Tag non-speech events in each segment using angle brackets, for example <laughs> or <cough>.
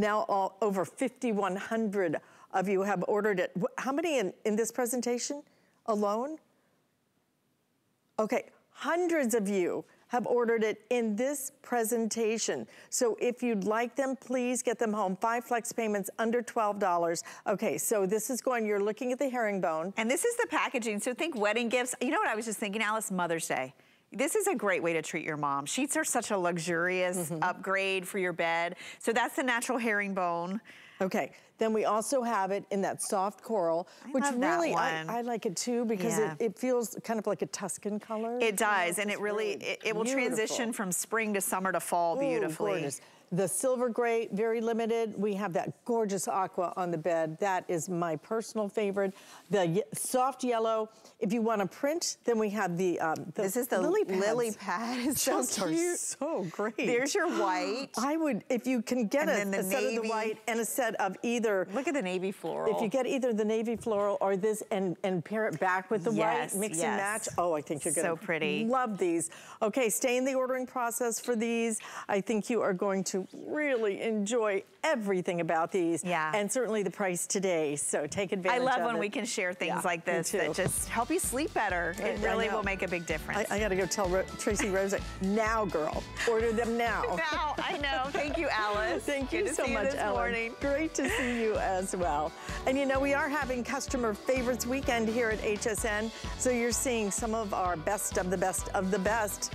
Now all, over 5,100 of you have ordered it. How many in, in this presentation alone? Okay, hundreds of you have ordered it in this presentation. So if you'd like them, please get them home. Five flex payments under $12. Okay, so this is going, you're looking at the herringbone. And this is the packaging. So think wedding gifts. You know what I was just thinking, Alyce, Mother's Day. This is a great way to treat your mom. Sheets are such a luxurious mm -hmm. upgrade for your bed. So that's the natural herringbone. Okay, then we also have it in that soft coral, I which really, I, I, like it too because yeah. it, it, feels kind of like a Tuscan color. It does, know? and it really, it, it will transition from spring to summer to fall Ooh, beautifully. Gorgeous. The silver gray, very limited. We have that gorgeous aqua on the bed. That is my personal favorite. The soft yellow. If you want to print, then we have the, um, the This is the lily, lily pad. It's so cute. so great. There's your white. <gasps> I would, if you can get a, a set of the white and a set of either. Look at the navy floral. If you get either the navy floral or this and, and pair it back with the yes, white, mix yes. and match. Oh, I think you're going to so pretty. love these. Okay, stay in the ordering process for these. I think you are going to really enjoy everything about these. Yeah. And certainly the price today. So take advantage I love when it. we can share things yeah, like this that just help you sleep better. It I, really will make a big difference. I, I got to go tell Ro Tracy Rose, now girl, order them now. <laughs> now, I know. Thank you, Alyce. Thank you Good so much, you Ellen. Morning. Great to see you as well. And you know, we are having customer favorites weekend here at HSN. So you're seeing some of our best of the best of the best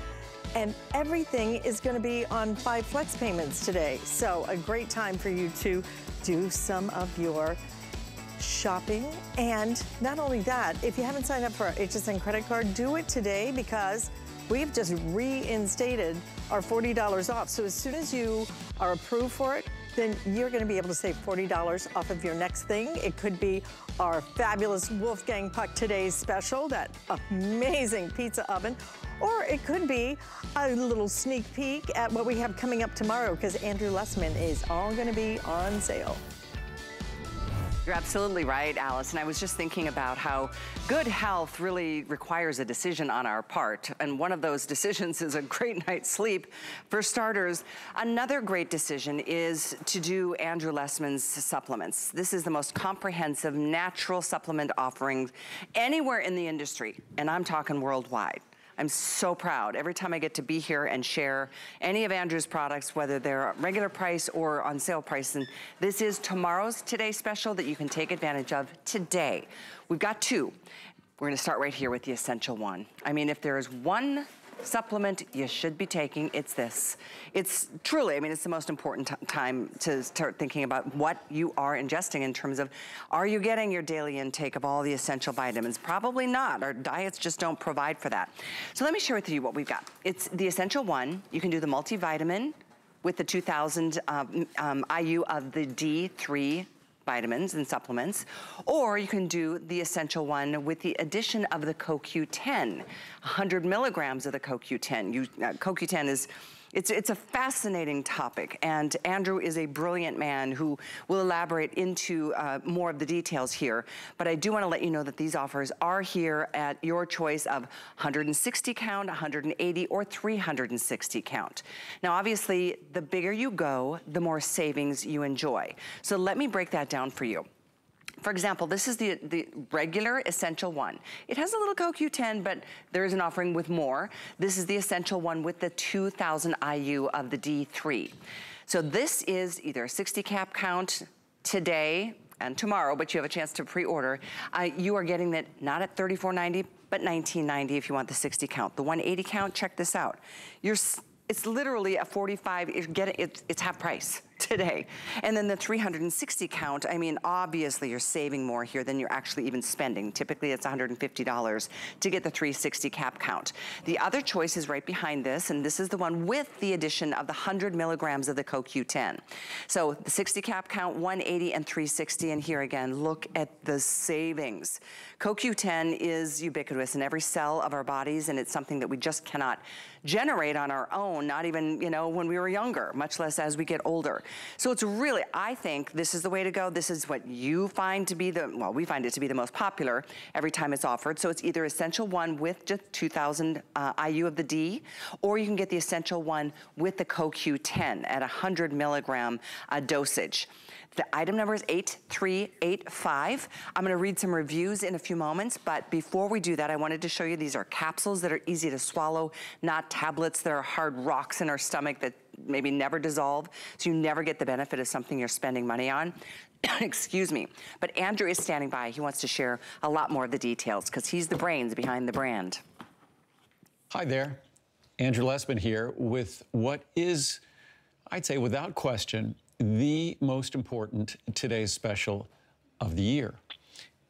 and everything is gonna be on five flex payments today. So a great time for you to do some of your shopping. And not only that, if you haven't signed up for our HSN credit card, do it today because we've just reinstated our $40 off. So as soon as you are approved for it, then you're gonna be able to save $40 off of your next thing. It could be our fabulous Wolfgang Puck Today's Special, that amazing pizza oven, or it could be a little sneak peek at what we have coming up tomorrow because Andrew Lessman is all gonna be on sale. You're absolutely right, Alyce. And I was just thinking about how good health really requires a decision on our part. And one of those <laughs> decisions is a great night's sleep. For starters, another great decision is to do Andrew Lessman's supplements. This is the most comprehensive natural supplement offering anywhere in the industry. And I'm talking worldwide. I'm so proud every time I get to be here and share any of Andrew's products, whether they're regular price or on sale price. And this is tomorrow's Today Special that you can take advantage of today. We've got two. We're gonna start right here with the Essential One. I mean, if there is one supplement you should be taking, it's this. It's truly, I mean, it's the most important time to start thinking about what you are ingesting in terms of, are you getting your daily intake of all the essential vitamins? Probably not. Our diets just don't provide for that. So let me share with you what we've got. It's the Essential One. You can do the multivitamin with the 2000 um, um, IU of the D3 vitamins and supplements, or you can do the essential one with the addition of the CoQ10, 100 milligrams of the CoQ10. You, uh, CoQ10 is it's, it's a fascinating topic, and Andrew is a brilliant man who will elaborate into uh, more of the details here. But I do want to let you know that these offers are here at your choice of 160 count, 180, or 360 count. Now, obviously, the bigger you go, the more savings you enjoy. So let me break that down for you. For example, this is the, the regular essential one. It has a little CoQ10, but there is an offering with more. This is the essential one with the 2000 IU of the D3. So this is either a 60 cap count today and tomorrow, but you have a chance to pre-order. Uh, you are getting it not at $34.90, but $19.90 if you want the 60 count. The 180 count, check this out. You're it's literally a 45, it's, get it, it's half price <laughs> today. And then the 360 count, I mean, obviously you're saving more here than you're actually even spending. Typically it's $150 to get the 360 cap count. The other choice is right behind this, and this is the one with the addition of the 100 milligrams of the CoQ10. So the 60 cap count, 180 and 360, and here again, look at the savings. CoQ10 is ubiquitous in every cell of our bodies, and it's something that we just cannot generate on our own, not even, you know, when we were younger, much less as we get older. So it's really, I think this is the way to go. This is what you find to be the, well, we find it to be the most popular every time it's offered. So it's either Essential One with just 2,000 uh, IU of the D, or you can get the Essential One with the CoQ10 at 100 milligram uh, dosage. The item number is 8385. I'm gonna read some reviews in a few moments, but before we do that, I wanted to show you these are capsules that are easy to swallow, not tablets that are hard rocks in our stomach that maybe never dissolve, so you never get the benefit of something you're spending money on. <coughs> Excuse me. But Andrew is standing by. He wants to share a lot more of the details because he's the brains behind the brand. Hi there. Andrew Lessman here with what is, I'd say without question, the most important today's special of the year.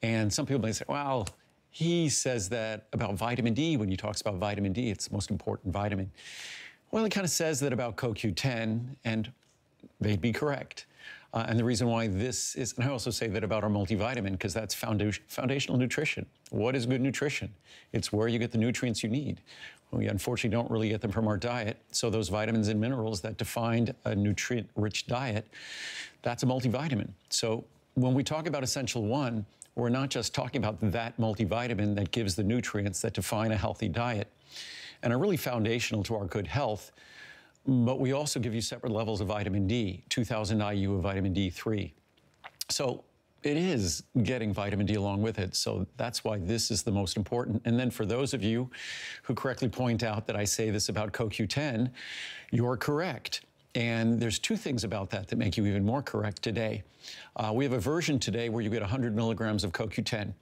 And some people may say, well, he says that about vitamin D when he talks about vitamin D, it's the most important vitamin. Well, he kind of says that about CoQ10, and they'd be correct. Uh, and the reason why this is, and I also say that about our multivitamin, because that's foundation, foundational nutrition. What is good nutrition? It's where you get the nutrients you need. We unfortunately don't really get them from our diet. So those vitamins and minerals that defined a nutrient-rich diet, that's a multivitamin. So when we talk about Essential One, we're not just talking about that multivitamin that gives the nutrients that define a healthy diet and are really foundational to our good health. But we also give you separate levels of vitamin D, 2000 IU of vitamin D3. So it is getting vitamin D along with it. So that's why this is the most important. And then for those of you who correctly point out that I say this about CoQ10, you're correct. And there's two things about that that make you even more correct today. Uh, we have a version today where you get 100 milligrams of CoQ10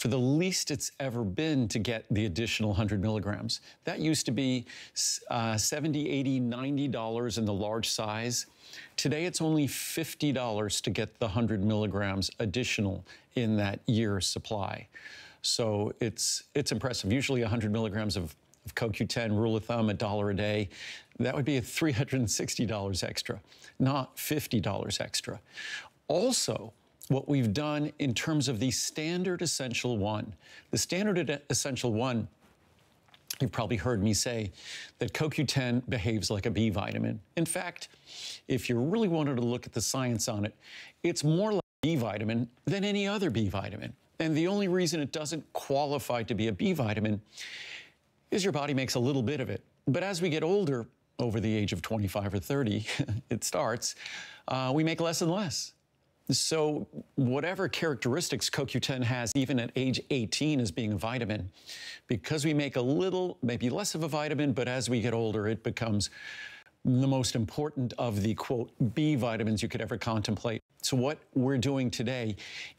for the least it's ever been to get the additional 100 milligrams. That used to be uh, 70, 80, 90 dollars in the large size. Today it's only $50 to get the 100 milligrams additional in that year's supply. So it's it's impressive. Usually 100 milligrams of, of CoQ10, rule of thumb, a dollar a day. That would be $360 extra, not $50 extra. Also, what we've done in terms of the standard essential one. The standard essential one, you've probably heard me say that CoQ10 behaves like a B vitamin. In fact, if you really wanted to look at the science on it, it's more like B vitamin than any other B vitamin. And the only reason it doesn't qualify to be a B vitamin is your body makes a little bit of it. But as we get older, over the age of 25 or 30, <laughs> it starts, uh, we make less and less. So whatever characteristics CoQ10 has, even at age 18 as being a vitamin, because we make a little, maybe less of a vitamin, but as we get older, it becomes the most important of the quote B vitamins you could ever contemplate. So what we're doing today,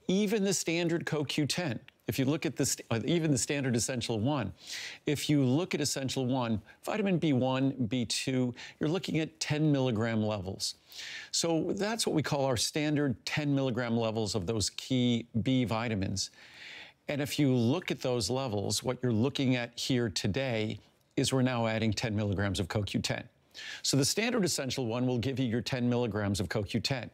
even the standard CoQ10, if you look at this, uh, even the standard Essential 1, if you look at Essential 1, vitamin B1, B2, you're looking at 10 milligram levels. So that's what we call our standard 10 milligram levels of those key B vitamins. And if you look at those levels, what you're looking at here today is we're now adding 10 milligrams of CoQ10. So the standard essential one will give you your 10 milligrams of CoQ10.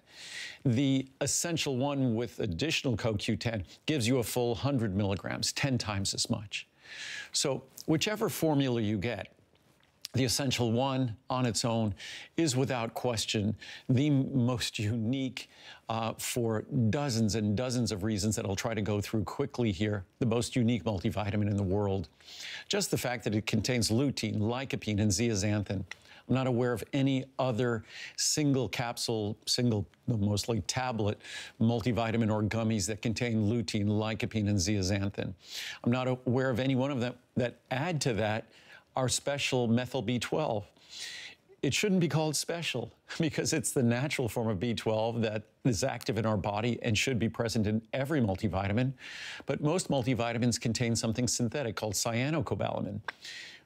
The essential one with additional CoQ10 gives you a full 100 milligrams, 10 times as much. So whichever formula you get, the Essential One on its own is without question the most unique uh, for dozens and dozens of reasons that I'll try to go through quickly here, the most unique multivitamin in the world. Just the fact that it contains lutein, lycopene, and zeaxanthin. I'm not aware of any other single capsule, single, mostly tablet multivitamin or gummies that contain lutein, lycopene, and zeaxanthin. I'm not aware of any one of them that add to that our special methyl B12. It shouldn't be called special <laughs> because it's the natural form of B12 that is active in our body and should be present in every multivitamin. But most multivitamins contain something synthetic called cyanocobalamin.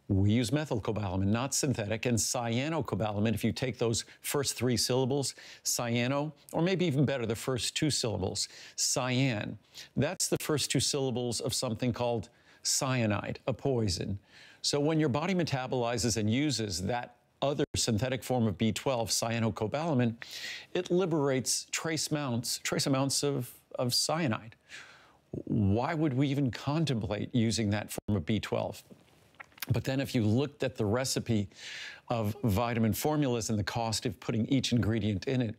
We use methylcobalamin, not synthetic, and cyanocobalamin, if you take those first three syllables, cyano, or maybe even better, the first two syllables, cyan. That's the first two syllables of something called cyanide, a poison. So when your body metabolizes and uses that other synthetic form of B12, cyanocobalamin, it liberates trace amounts, trace amounts of, of cyanide. Why would we even contemplate using that form of B12? But then if you looked at the recipe of vitamin formulas and the cost of putting each ingredient in it,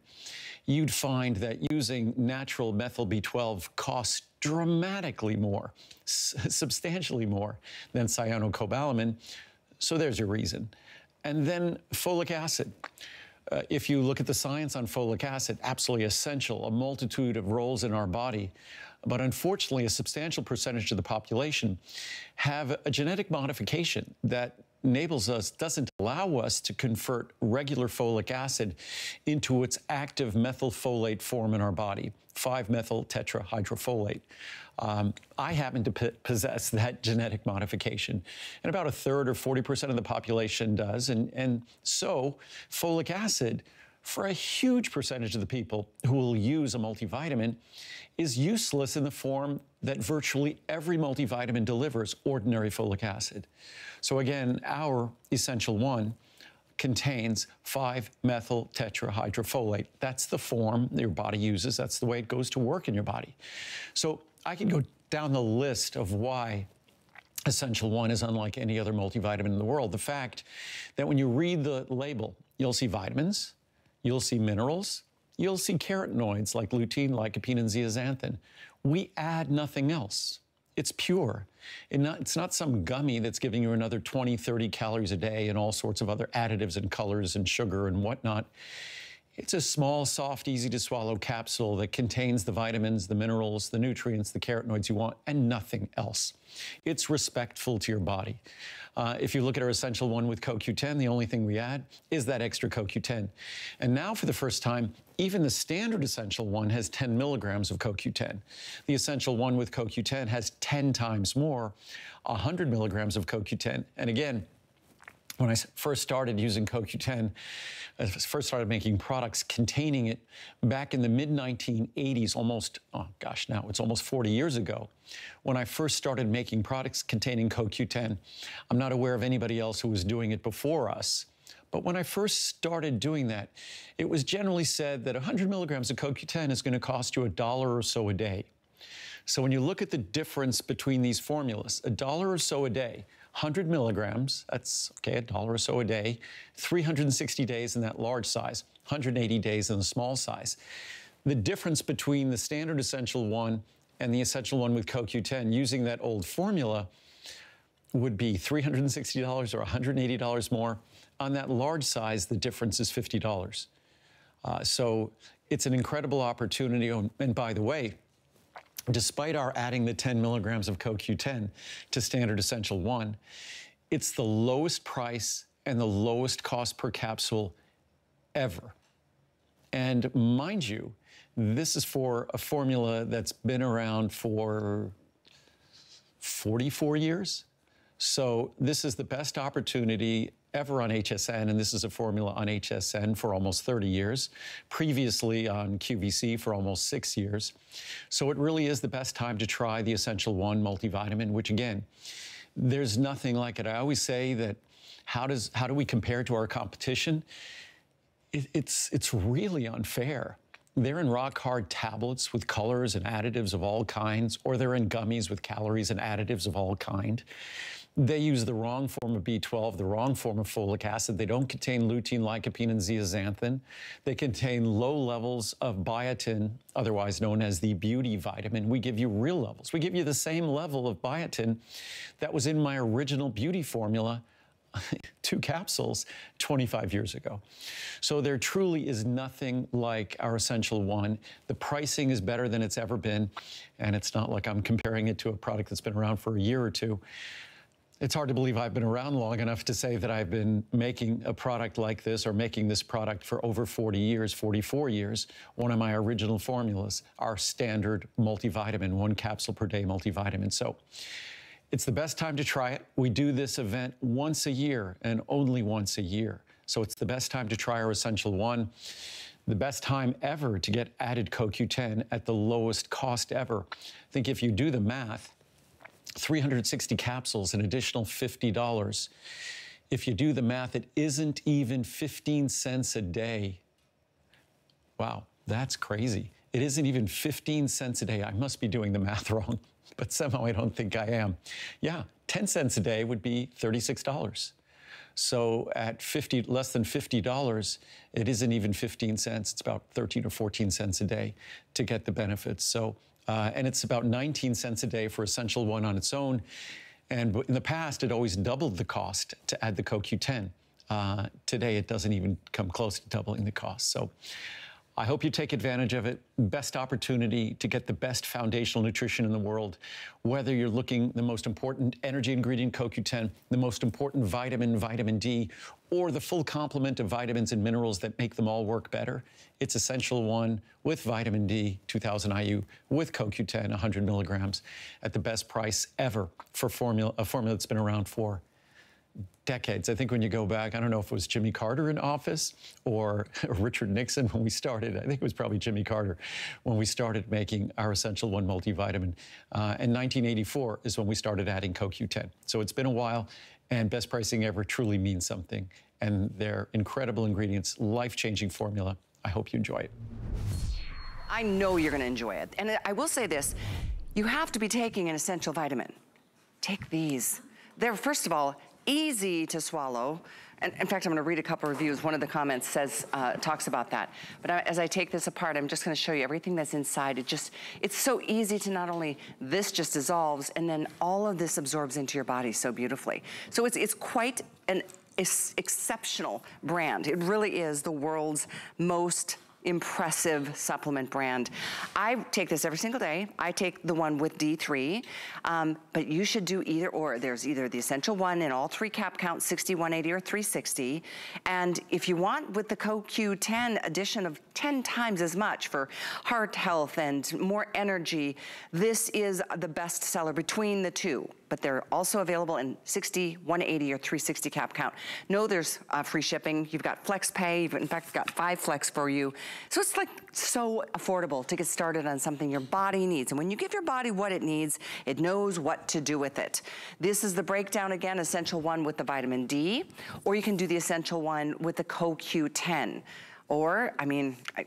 you'd find that using natural methyl B12 costs dramatically more, substantially more than cyanocobalamin. So there's your reason. And then folic acid. Uh, if you look at the science on folic acid, absolutely essential, a multitude of roles in our body. But unfortunately, a substantial percentage of the population have a genetic modification that enables us, doesn't allow us to convert regular folic acid into its active methylfolate form in our body, 5-methyl tetrahydrofolate. Um, I happen to possess that genetic modification, and about a third or 40% of the population does. And, and so folic acid, for a huge percentage of the people who will use a multivitamin, is useless in the form that virtually every multivitamin delivers, ordinary folic acid. So again, our Essential One contains 5-methyl tetrahydrofolate. That's the form your body uses. That's the way it goes to work in your body. So I can go down the list of why Essential One is unlike any other multivitamin in the world. The fact that when you read the label, you'll see vitamins, you'll see minerals, you'll see carotenoids like lutein, lycopene, and zeaxanthin. We add nothing else. It's pure. It's not some gummy that's giving you another 20, 30 calories a day and all sorts of other additives and colors and sugar and whatnot. It's a small, soft, easy to swallow capsule that contains the vitamins, the minerals, the nutrients, the carotenoids you want, and nothing else. It's respectful to your body. Uh, if you look at our Essential One with CoQ10, the only thing we add is that extra CoQ10. And now, for the first time, even the standard Essential One has 10 milligrams of CoQ10. The Essential One with CoQ10 has 10 times more, 100 milligrams of CoQ10. And again, when I first started using CoQ10, I first started making products containing it back in the mid 1980s, almost, oh gosh, now it's almost 40 years ago. When I first started making products containing CoQ10, I'm not aware of anybody else who was doing it before us. But when I first started doing that, it was generally said that 100 milligrams of CoQ10 is going to cost you a dollar or so a day. So when you look at the difference between these formulas, a dollar or so a day, 100 milligrams, that's okay, a dollar or so a day, 360 days in that large size, 180 days in the small size. The difference between the standard essential one and the essential one with CoQ10 using that old formula would be $360 or $180 more. On that large size, the difference is $50. Uh, so it's an incredible opportunity. And by the way, despite our adding the 10 milligrams of CoQ10 to Standard Essential 1, it's the lowest price and the lowest cost per capsule ever. And mind you, this is for a formula that's been around for 44 years. So this is the best opportunity ever on HSN, and this is a formula on HSN for almost 30 years, previously on QVC for almost six years. So it really is the best time to try the Essential One multivitamin, which again, there's nothing like it. I always say that how does how do we compare to our competition? It, it's it's really unfair. They're in rock hard tablets with colors and additives of all kinds, or they're in gummies with calories and additives of all kind. They use the wrong form of B12, the wrong form of folic acid. They don't contain lutein, lycopene, and zeaxanthin. They contain low levels of biotin, otherwise known as the beauty vitamin. We give you real levels. We give you the same level of biotin that was in my original beauty formula <laughs> two capsules 25 years ago. So there truly is nothing like our Essential One. The pricing is better than it's ever been, and it's not like I'm comparing it to a product that's been around for a year or two. It's hard to believe I've been around long enough to say that I've been making a product like this or making this product for over 40 years, 44 years. One of my original formulas, our standard multivitamin, one capsule per day multivitamin. So it's the best time to try it. We do this event once a year and only once a year. So it's the best time to try our Essential One. The best time ever to get added CoQ10 at the lowest cost ever. I think if you do the math, 360 capsules, an additional $50. If you do the math, it isn't even 15 cents a day. Wow, that's crazy. it isn't even 15 cents a day. I must be doing the math <laughs> wrong, but somehow I don't think I am. Yeah, 10 cents a day would be $36. So at 50, less than $50, it isn't even 15 cents. It's about 13 or 14 cents a day to get the benefits. So, uh, and it's about 19 cents a day for Essential One on its own. And in the past, it always doubled the cost to add the CoQ10. Uh, today, it doesn't even come close to doubling the cost. So I hope you take advantage of it. Best opportunity to get the best foundational nutrition in the world. Whether you're looking the most important energy ingredient CoQ10, the most important vitamin, vitamin D, or the full complement of vitamins and minerals that make them all work better, it's Essential One with vitamin D, 2000 IU, with CoQ10, 100 milligrams, at the best price ever for formula, a formula that's been around for decades. I think when you go back, I don't know if it was Jimmy Carter in office or <laughs> Richard Nixon when we started. I think it was probably Jimmy Carter when we started making our Essential One multivitamin. Uh, and 1984 is when we started adding CoQ10. So it's been a while, and best pricing ever truly means something. And they're incredible ingredients, life-changing formula. I hope you enjoy it. I know you're gonna enjoy it. And I will say this, you have to be taking an essential vitamin. Take these. They're, first of all, easy to swallow. And in fact, I'm gonna read a couple reviews. One of the comments says, uh, talks about that. But I, as I take this apart, I'm just gonna show you everything that's inside. It just, it's so easy to not only, this just dissolves, and then all of this absorbs into your body so beautifully. So it's, it's quite an exceptional brand. It really is the world's most impressive supplement brand. I take this every single day. I take the one with D3, um, but you should do either or. There's either the essential one in all three cap counts, 60, 180, or 360. And if you want with the CoQ10 addition of 10 times as much for heart health and more energy, this is the best seller between the two but they're also available in 60, 180, or 360 cap count. No, there's uh, free shipping. You've got flex pay. You've in fact got five flex for you. So it's like so affordable to get started on something your body needs. And when you give your body what it needs, it knows what to do with it. This is the breakdown again, essential one with the vitamin D, or you can do the essential one with the CoQ10. Or, I mean, I,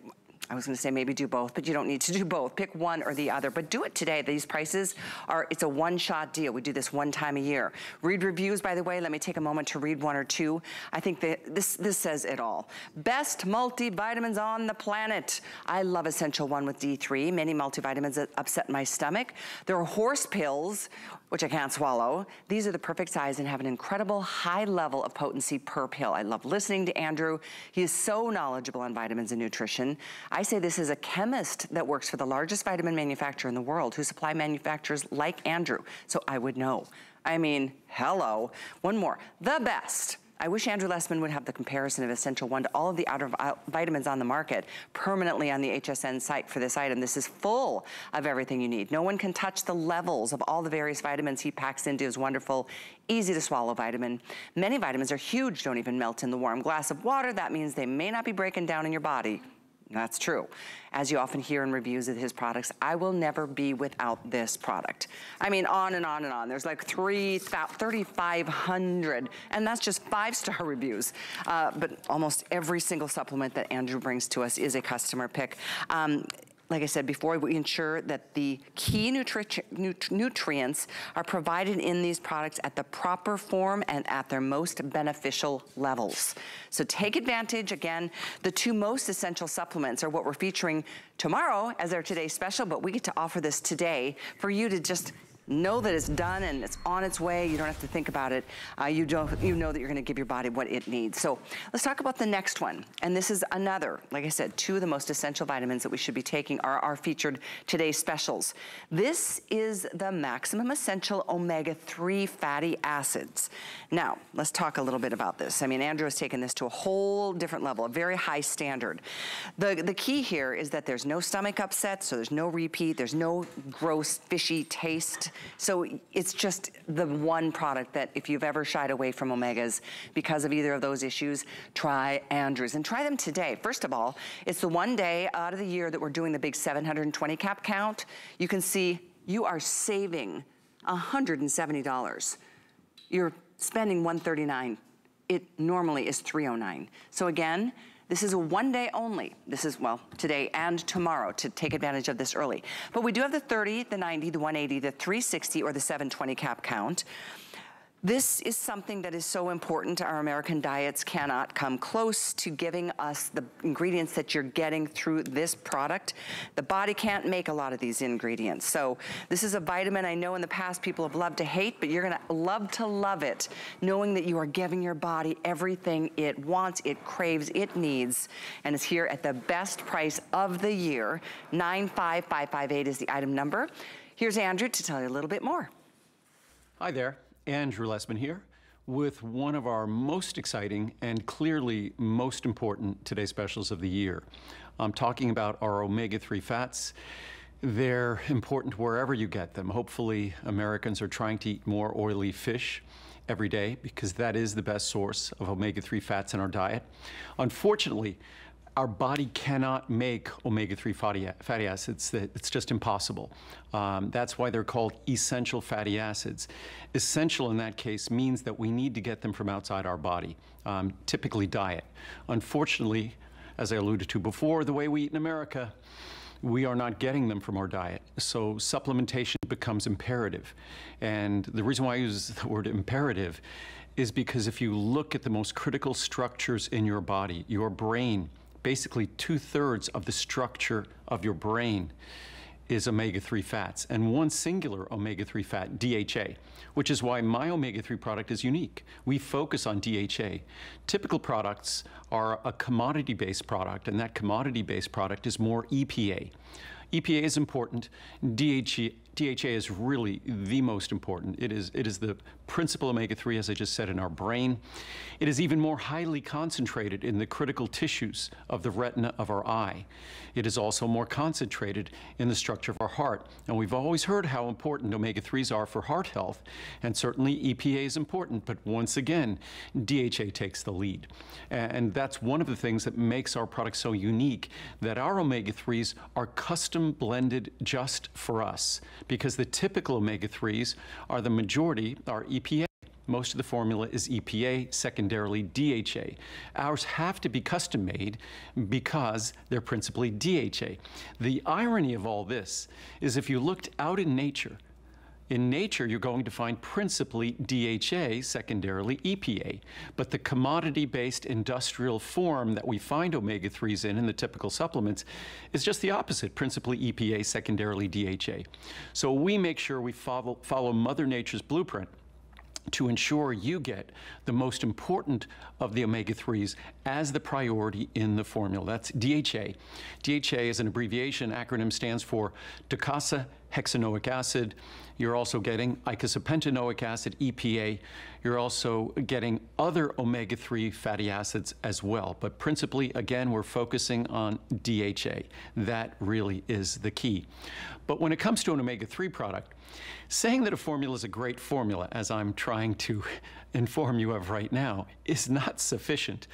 I was gonna say maybe do both, but you don't need to do both. Pick one or the other, but do it today. These prices are, it's a one-shot deal. We do this one time a year. Read reviews, by the way. Let me take a moment to read one or two. I think that this, this says it all. Best multivitamins on the planet. I love Essential One with D3. Many multivitamins that upset my stomach. There are horse pills which I can't swallow. These are the perfect size and have an incredible high level of potency per pill. I love listening to Andrew. He is so knowledgeable on vitamins and nutrition. I say this is a chemist that works for the largest vitamin manufacturer in the world who supply manufacturers like Andrew. So I would know. I mean, hello. One more, the best I wish Andrew Lessman would have the comparison of Essential One to all of the outer vitamins on the market permanently on the HSN site for this item. This is full of everything you need. No one can touch the levels of all the various vitamins he packs into his wonderful, easy to swallow vitamin. Many vitamins are huge, don't even melt in the warm glass of water. That means they may not be breaking down in your body that's true. As you often hear in reviews of his products, I will never be without this product. I mean, on and on and on. There's like 3,500, and that's just five-star <laughs> reviews. Uh, but almost every single supplement that Andrew brings to us is a customer pick. Um, like I said before, we ensure that the key nutri nut nutrients are provided in these products at the proper form and at their most beneficial levels. So take advantage, again, the two most essential supplements are what we're featuring tomorrow as our today's special, but we get to offer this today for you to just know that it's done and it's on its way. You don't have to think about it. Uh, you, don't, you know that you're gonna give your body what it needs. So let's talk about the next one. And this is another, like I said, two of the most essential vitamins that we should be taking are our featured today's specials. This is the Maximum Essential Omega-3 Fatty Acids. Now, let's talk a little bit about this. I mean, Andrew has taken this to a whole different level, a very high standard. The, the key here is that there's no stomach upset, so there's no repeat, there's no gross, fishy taste. So it's just the one product that if you've ever shied away from omegas because of either of those issues, try Andrews and try them today. First of all, it's the one day out of the year that we're doing the big 720 cap count. You can see you are saving $170. You're spending 139 it normally is 309. So again, This is a one day only. This is, well, today and tomorrow to take advantage of this early. But we do have the 30, the 90, the 180, the 360, or the 720 cap count. This is something that is so important. Our American diets cannot come close to giving us the ingredients that you're getting through this product. The body can't make a lot of these ingredients. So this is a vitamin I know in the past people have loved to hate, but you're gonna love to love it, knowing that you are giving your body everything it wants, it craves, it needs, and is here at the best price of the year. 95558 is the item number. Here's Andrew to tell you a little bit more. Hi there. Andrew Lessman here with one of our most exciting and clearly most important Today Specials of the year. I'm talking about our omega-3 fats. They're important wherever you get them. Hopefully, Americans are trying to eat more oily fish every day because that is the best source of omega-3 fats in our diet. Unfortunately, our body cannot make omega-3 fatty, fatty acids. It's just impossible. Um, that's why they're called essential fatty acids. Essential in that case means that we need to get them from outside our body, um, typically diet. Unfortunately, as I alluded to before, the way we eat in America, we are not getting them from our diet. So supplementation becomes imperative. And the reason why I use <laughs> the word imperative is because if you look at the most critical structures in your body, your brain, basically two thirds of the structure of your brain is omega 3 fats, and one singular omega 3 fat, DHA, which is why my omega 3 product is unique. We focus on DHA. Typical products are a commodity based product, and that commodity based product is more EPA. EPA is important. DHA, DHA is really the most important. It is, it is the principal omega-3, as I just said, in our brain. It is even more highly concentrated in the critical tissues of the retina of our eye. It is also more concentrated in the structure of our heart. And we've always heard how important omega-3s are for heart health, and certainly EPA is important, but once again, DHA takes the lead. And that's one of the things that makes our product so unique, that our omega-3s are custom blended just for us because the typical omega-3s are the majority are EPA. Most of the formula is EPA, secondarily DHA. Ours have to be custom made because they're principally DHA. The irony of all this is if you looked out in nature, in nature, you're going to find principally DHA, secondarily EPA, but the commodity-based industrial form that we find omega-3s in in the typical supplements is just the opposite, principally EPA, secondarily DHA. So we make sure we follow, follow Mother Nature's blueprint to ensure you get the most important of the omega-3s as the priority in the formula. That's DHA. DHA is an abbreviation, acronym stands for docosahexaenoic hexanoic acid. You're also getting icosapentaenoic acid, EPA. You're also getting other omega-3 fatty acids as well. But principally, again, we're focusing on DHA. That really is the key. But when it comes to an omega-3 product, saying that a formula is a great formula, as I'm trying to <laughs> inform you of right now, is not sufficient.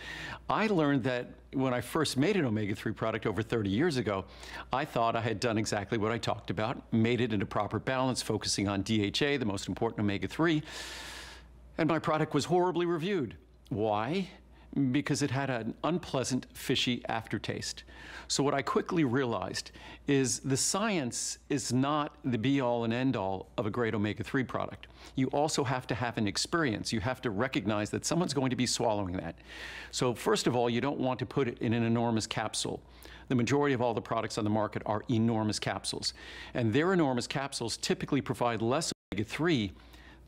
I learned that when I first made an omega-3 product over 30 years ago, I thought I had done exactly what I talked about, made it into proper balance, focusing on DHA, the most important omega-3, and my product was horribly reviewed. Why? Because it had an unpleasant, fishy aftertaste. So what I quickly realized is the science is not the be-all and end-all of a great omega-3 product. You also have to have an experience. You have to recognize that someone's going to be swallowing that. So first of all, you don't want to put it in an enormous capsule. The majority of all the products on the market are enormous capsules. And their enormous capsules typically provide less omega-3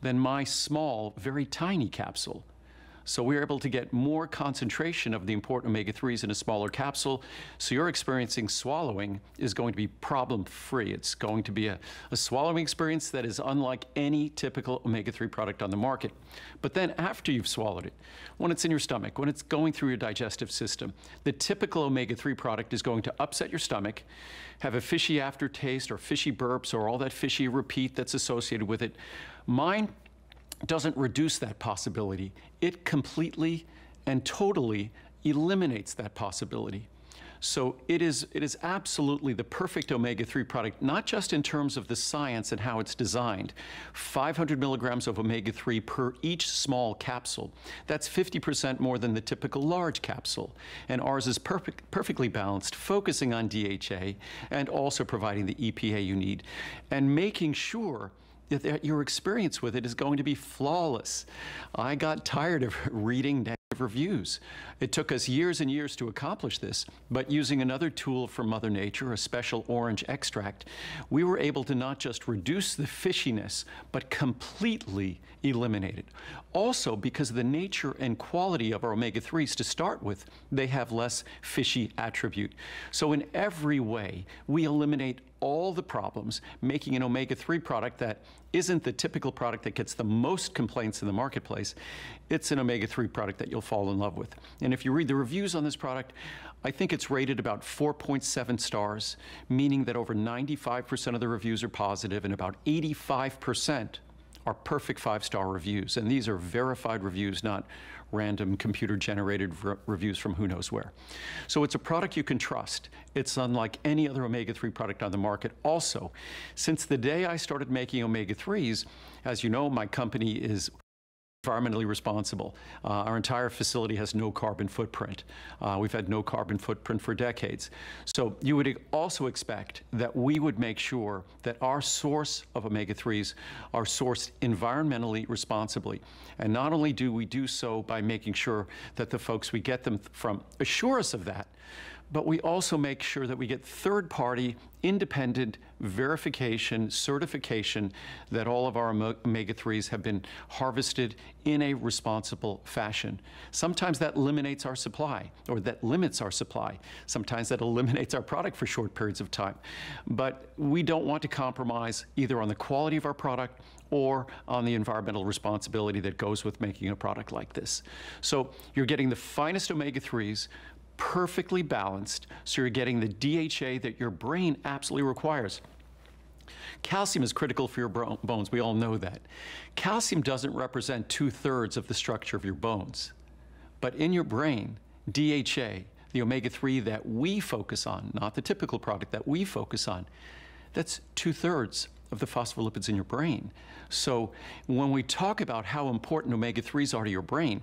than my small, very tiny capsule. So we're able to get more concentration of the important omega-3s in a smaller capsule. So you're experiencing swallowing is going to be problem-free. It's going to be a, a swallowing experience that is unlike any typical omega-3 product on the market. But then after you've swallowed it, when it's in your stomach, when it's going through your digestive system, the typical omega-3 product is going to upset your stomach, have a fishy aftertaste or fishy burps or all that fishy repeat that's associated with it. Mine doesn't reduce that possibility. It completely and totally eliminates that possibility. So it is, it is absolutely the perfect omega-3 product, not just in terms of the science and how it's designed. 500 milligrams of omega-3 per each small capsule. That's 50% more than the typical large capsule. And ours is perfect, perfectly balanced, focusing on DHA and also providing the EPA you need and making sure your experience with it is going to be flawless. I got tired of <laughs> reading negative reviews. It took us years and years to accomplish this, but using another tool from Mother Nature, a special orange extract, we were able to not just reduce the fishiness, but completely eliminate it. Also, because of the nature and quality of our omega-3s to start with, they have less fishy attribute. So in every way, we eliminate all the problems, making an omega-3 product that isn't the typical product that gets the most complaints in the marketplace. It's an omega-3 product that you'll fall in love with. And if you read the reviews on this product, I think it's rated about 4.7 stars, meaning that over 95% of the reviews are positive and about 85% are perfect five-star reviews. And these are verified reviews, not random computer-generated re reviews from who knows where. So it's a product you can trust. It's unlike any other omega-3 product on the market. Also, since the day I started making omega-3s, as you know, my company is environmentally responsible. Uh, our entire facility has no carbon footprint. Uh, we've had no carbon footprint for decades. So you would also expect that we would make sure that our source of omega-3s are sourced environmentally responsibly. And not only do we do so by making sure that the folks we get them from assure us of that, but we also make sure that we get third-party, independent verification, certification that all of our omega-3s have been harvested in a responsible fashion. Sometimes that eliminates our supply, or that limits our supply. Sometimes that <laughs> eliminates our product for short periods of time. But we don't want to compromise either on the quality of our product or on the environmental responsibility that goes with making a product like this. So you're getting the finest omega-3s perfectly balanced, so you're getting the DHA that your brain absolutely requires. Calcium is critical for your bones. We all know that. Calcium doesn't represent two thirds of the structure of your bones. But in your brain, DHA, the omega 3 that we focus on, not the typical product that we focus on, that's two thirds of the phospholipids in your brain. So when we talk about how important omega 3s are to your brain,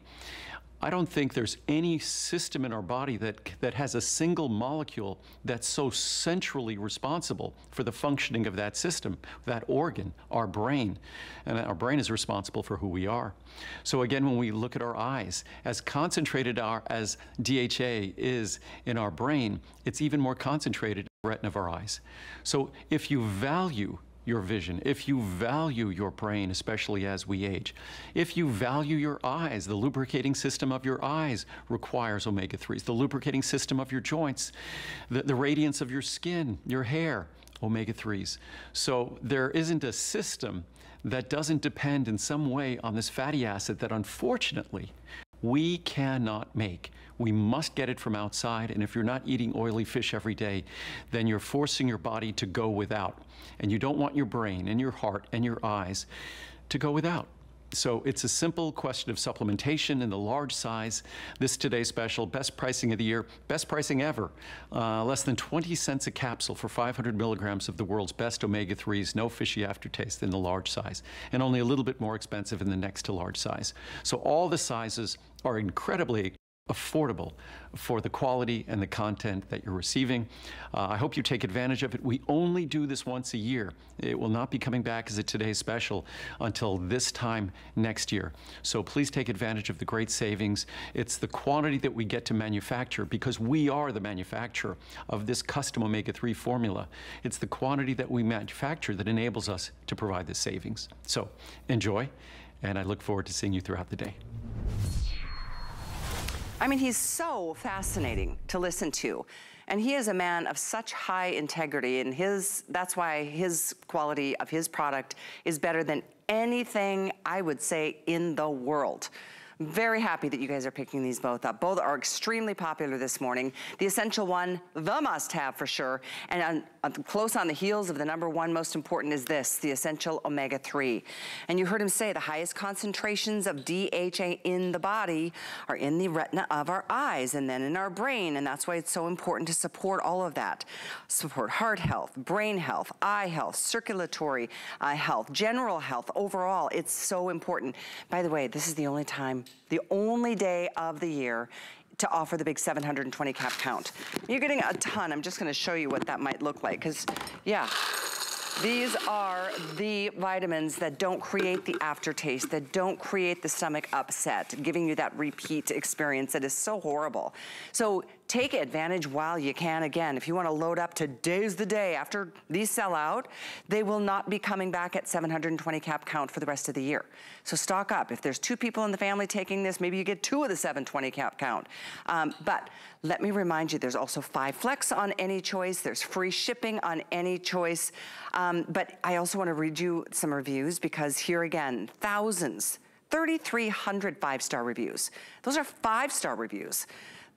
I don't think there's any system in our body that, that has a single molecule that's so centrally responsible for the functioning of that system, that organ, our brain. And our brain is responsible for who we are. So again, when we look at our eyes, as concentrated our, as DHA is in our brain, it's even more concentrated in the retina of our eyes. So if you value your vision, if you value your brain, especially as we age, if you value your eyes, the lubricating system of your eyes requires omega 3s, the lubricating system of your joints, the, the radiance of your skin, your hair, omega 3s. So there isn't a system that doesn't depend in some way on this fatty acid that unfortunately we cannot make. We must get it from outside, and if you're not eating oily fish every day, then you're forcing your body to go without. And you don't want your brain and your heart and your eyes to go without. So it's a simple question of supplementation in the large size. This today's special, best pricing of the year, best pricing ever. Uh, less than 20 cents a capsule for 500 milligrams of the world's best omega-3s, no fishy aftertaste in the large size, and only a little bit more expensive in the next to large size. So all the sizes are incredibly affordable for the quality and the content that you're receiving. Uh, I hope you take advantage of it. We only do this once a year. It will not be coming back as a today's special until this time next year. So please take advantage of the great savings. It's the quantity that we get to manufacture because we are the manufacturer of this custom omega-3 formula. It's the quantity that we manufacture that enables us to provide the savings. So enjoy, and I look forward to seeing you throughout the day. I mean, he's so fascinating to listen to. And he is a man of such high integrity and his, that's why his quality of his product is better than anything I would say in the world. Very happy that you guys are picking these both up. Both are extremely popular this morning. The Essential One, the must-have for sure. And on, on, close on the heels of the number one most important is this, the Essential Omega-3. And you heard him say the highest concentrations of DHA in the body are in the retina of our eyes and then in our brain. And that's why it's so important to support all of that. Support heart health, brain health, eye health, circulatory uh, health, general health overall. It's so important. By the way, this is the only time the only day of the year to offer the big 720 cap count. You're getting a ton. I'm just gonna show you what that might look like, because, yeah, these are the vitamins that don't create the aftertaste, that don't create the stomach upset, giving you that repeat experience that is so horrible. So take advantage while you can. Again, if you wanna load up, today's the day. After these sell out, they will not be coming back at 720 cap count for the rest of the year. So stock up. If there's two people in the family taking this, maybe you get two of the 720 cap count. Um, but let me remind you, there's also five flex on any choice. There's free shipping on any choice. Um, but I also wanna read you some reviews because here again, thousands, 3,300 five-star reviews. Those are five-star reviews.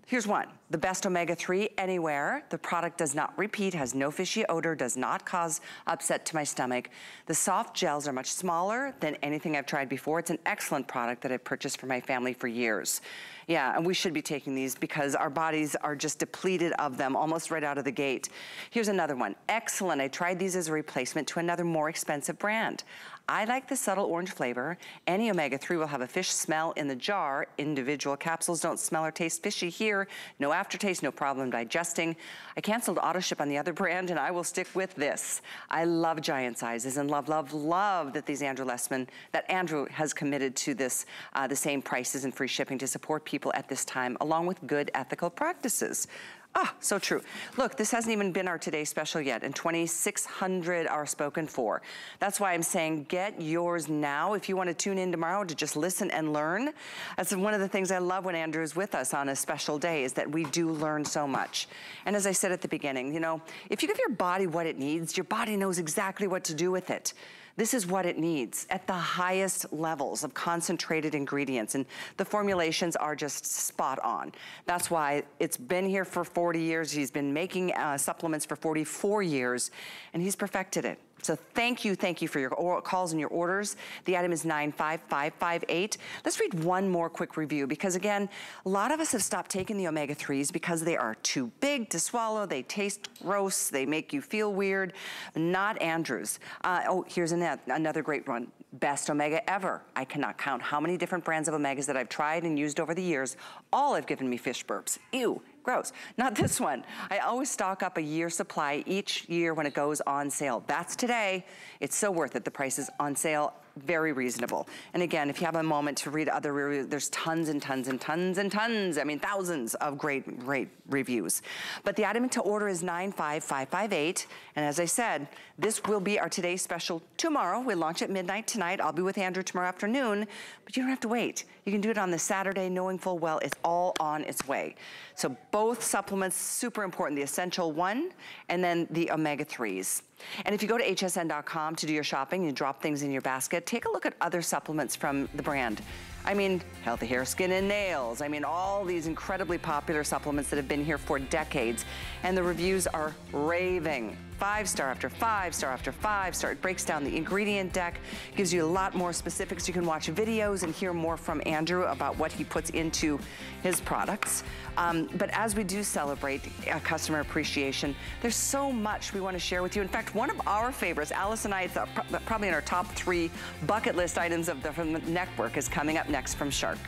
Here's one, the best omega-3 anywhere. The product does not repeat, has no fishy odor, does not cause upset to my stomach. The soft gels are much smaller than anything I've tried before. It's an excellent product that I've purchased for my family for years. Yeah, and we should be taking these because our bodies are just depleted of them almost right out of the gate. Here's another one. Excellent. I tried these as a replacement to another more expensive brand. I like the subtle orange flavor. Any omega-3 will have a fish smell in the jar. Individual capsules don't smell or taste fishy here. No aftertaste, no problem digesting. I canceled auto ship on the other <laughs> brand and I will stick with this. I love giant sizes and love, love, love that these Andrew Lessman, that Andrew has committed to this, uh, the same prices and free shipping to support people at this time, along with good ethical practices. Ah, so true. Look, this hasn't even been our today special yet, and 2,600 are spoken for. That's why I'm saying get yours now if you want to tune in tomorrow to just listen and learn. That's one of the things I love when Andrew's with us on a special day is that we do learn so much. And as I said at the beginning, you know, if you give your body what it needs, your body knows exactly what to do with it. This is what it needs at the highest levels of concentrated ingredients. And the formulations are just spot on. That's why it's been here for 40 years. He's been making uh, supplements for 44 years, and he's perfected it. So thank you, thank you for your calls and your orders. The item is 95558. Let's read one more quick review because again, a lot of us have stopped taking the omega-3s because they are too big to swallow. They taste gross. They make you feel weird. Not Andrews. Uh, oh, here's an, another great one best omega ever. I cannot count how many different brands of omegas that I've tried and used over the years. All have given me fish burps. Ew, gross. Not this one. I always stock up a year supply each year when it goes on sale. That's today. It's so worth it. The price is on sale very reasonable. And again, if you have a moment to read other reviews, there's tons and tons and tons and tons, I mean thousands of great, great reviews. But the item to order is 95558. And as I said, this will be our today's special tomorrow. We launch at midnight tonight. I'll be with Andrew tomorrow afternoon, but you don't have to wait. You can do it on the Saturday knowing full well it's all on its way. So both supplements, super important, the Essential One and then the Omega-3s. And if you go to hsn.com to do your shopping, you drop things in your basket, take a look at other supplements from the brand. I mean, healthy hair, skin, and nails. I mean, all these incredibly popular supplements that have been here for decades. And the reviews are raving five star after five star after five star. It breaks down the ingredient deck, gives you a lot more specifics. You can watch videos and hear more from Andrew about what he puts into his products. Um, but as we do celebrate uh, customer appreciation, there's so much we want to share with you. In fact, one of our favorites, Alyce and I thought probably in our top three bucket list items of the, from the network is coming up next from Shark.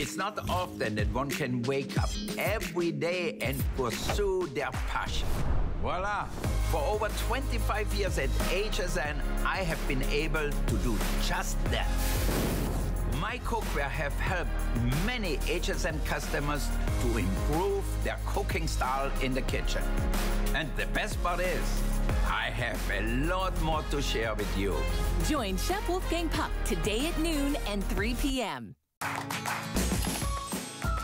It's not often that one can wake up every day and pursue their passion. Voila! For over 25 years at HSN, I have been able to do just that. My cookware have helped many HSN customers to improve their cooking style in the kitchen. And the best part is, I have a lot more to share with you. Join Chef Wolfgang Puck today at noon and 3 p.m.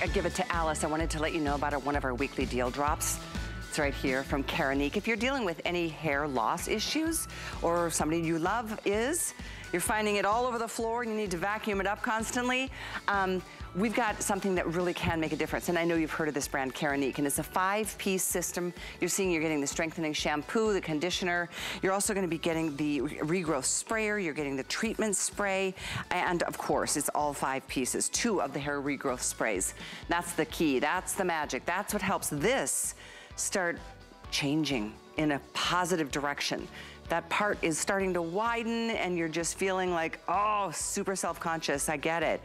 I give it to Alyce, I wanted to let you know about our, one of our weekly deal drops. It's right here from Keranique. If you're dealing with any hair loss issues or somebody you love is, you're finding it all over the floor and you need to vacuum it up constantly, um, we've got something that really can make a difference. And I know you've heard of this brand, Keranique, and it's a five-piece system. You're seeing you're getting the strengthening shampoo, the conditioner. You're also gonna be getting the regrowth sprayer. You're getting the treatment spray. And of course, it's all five pieces, two of the hair regrowth sprays. That's the key, that's the magic. That's what helps this start changing in a positive direction. That part is starting to widen and you're just feeling like, oh, super self-conscious, I get it.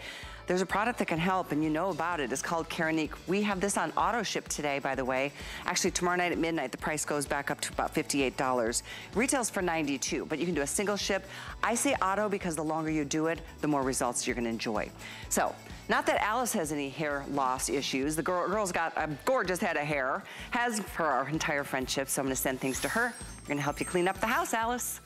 There's a product that can help and you know about it. It's called Keranique. We have this on auto ship today, by the way. Actually, tomorrow night at midnight, the price goes back up to about $58. Retails for 92, but you can do a single ship. I say auto because the longer you do it, the more results you're gonna enjoy. So, not that Alyce has any hair loss issues. The girl, girl's got a gorgeous head of hair, has for our entire friendship, so I'm gonna send things to her. We're gonna help you clean up the house, Alyce.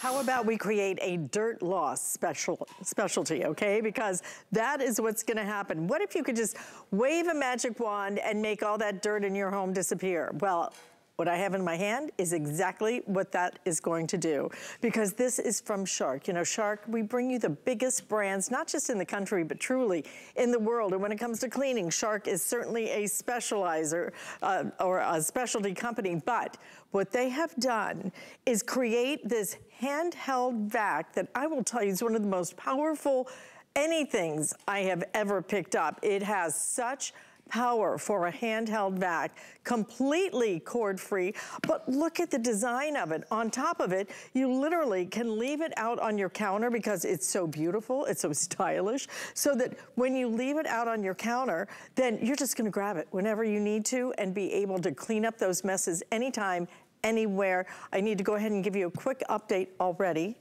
How about we create a dirt loss special specialty, okay? Because that is what's gonna happen. What if you could just wave a magic wand and make all that dirt in your home disappear? Well, what I have in my hand is exactly what that is going to do because this is from Shark. You know, Shark, we bring you the biggest brands, not just in the country, but truly in the world. And when it comes to cleaning, Shark is certainly a specializer uh, or a specialty company. But what they have done is create this handheld vac that I will tell you is one of the most powerful anythings I have ever picked up. It has such power for a handheld vac, completely cord-free, but look at the design of it. On top of it, you literally can leave it out on your counter because it's so beautiful, it's so <laughs> stylish, so that when you leave it out on your counter, then you're just gonna grab it whenever you need to and be able to clean up those messes anytime, anywhere. I need to go ahead and give you a quick update already.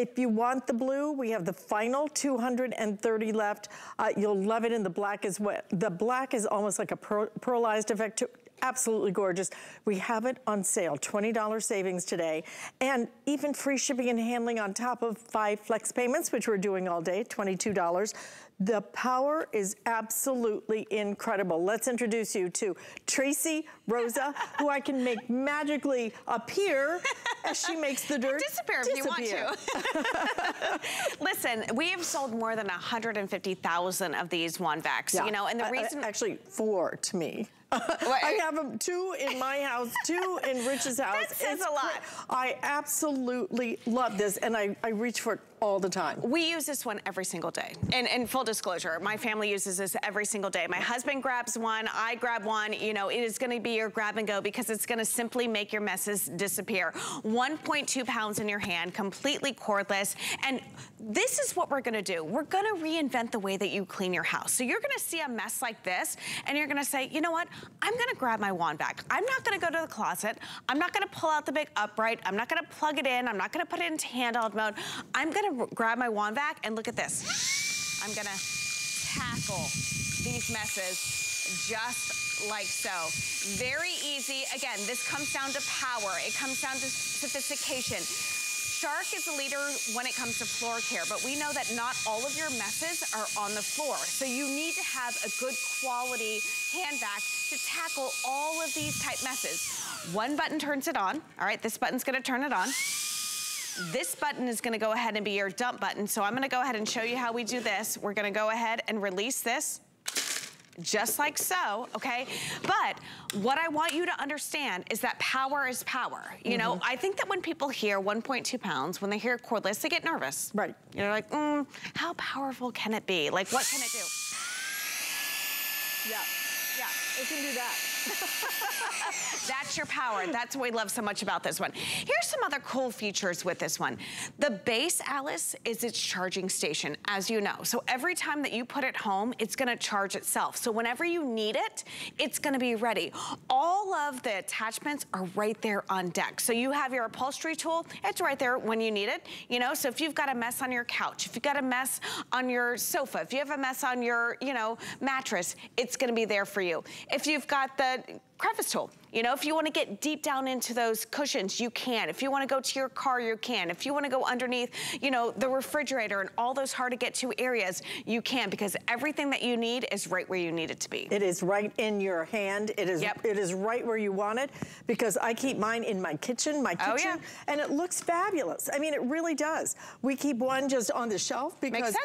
If you want the blue, we have the final 230 left. Uh, you'll love it in the black as well. The black is almost like a pearlized effect. Absolutely gorgeous. We have it on sale, $20 savings today, and even free shipping and handling on top of five flex payments, which we're doing all day, $22. The power is absolutely incredible. Let's introduce you to Tracy Rosa, who I can make <laughs> magically appear as she makes the dirt disappear if disappear. you want to. <laughs> Listen, we have sold more than 150,000 of these wand vacs, Yeah. you know, and the Uh, uh, reason... actually, four to me. I have them two in my house, two in Rich's <laughs> house. That says It's a lot. I absolutely love this, and I, I reach for it all the time. We use this one every single day. And, and full disclosure, my family uses this every single day. My husband grabs one, I grab one. You know, it is gonna be your grab and go because it's gonna simply make your messes disappear. 1.2 pounds in your hand, completely cordless. And this is what we're gonna do. We're gonna reinvent the way that you clean your house. So you're gonna see a mess like this and you're gonna say, you know what? I'm gonna grab my wand vac. I'm not gonna go to the closet. I'm not gonna pull out the big upright. I'm not gonna plug it in. I'm not gonna put it into handheld mode. I'm gonna grab my wand vac and look at this. I'm gonna tackle these messes just like so. Very easy. Again, this comes down to power. It comes down to sophistication. Shark is a leader when it comes to floor care, but we know that not all of your messes are on the floor. So you need to have a good quality hand vac to tackle all of these type messes. One button turns it on. All right, this button's gonna turn it on. This button is gonna go ahead and be your dump button. So I'm gonna go ahead and show you how we do this. We're gonna go ahead and release this just like so, okay? But what I want you to understand is that power is power. You mm -hmm. know, mm-hmm. I think that when people hear 1.2 pounds, when they hear cordless, they get nervous. Right. You know, like, mm, how powerful can it be? Like, what can it do? Yeah, yeah, it can do that. <laughs> That's your power. That's what we love so much about this one. Here's some other cool features with this one. The base, Alyce, is its charging station, as you know. So every time that you put it home, it's gonna charge itself. So whenever you need it, it's gonna be ready. All of the attachments are right there on deck. So you have your upholstery tool, it's right there when you need it. You know, so if you've got a mess on your couch, if you've got a mess on your sofa, if you have a mess on your, you know, mattress, it's gonna be there for you. If you've got the crevice tool. You know, if you wanna get deep down into those cushions, you can. If you wanna go to your car, you can. If you wanna go underneath, you know, the refrigerator and all those hard to get to areas, you can because everything that you need is right where you need it to be. It is right in your hand. It is, yep. it is right where you want it because I keep mine in my kitchen, my kitchen, oh, yeah. and it looks fabulous. I mean, it really does. We keep one just on the shelf because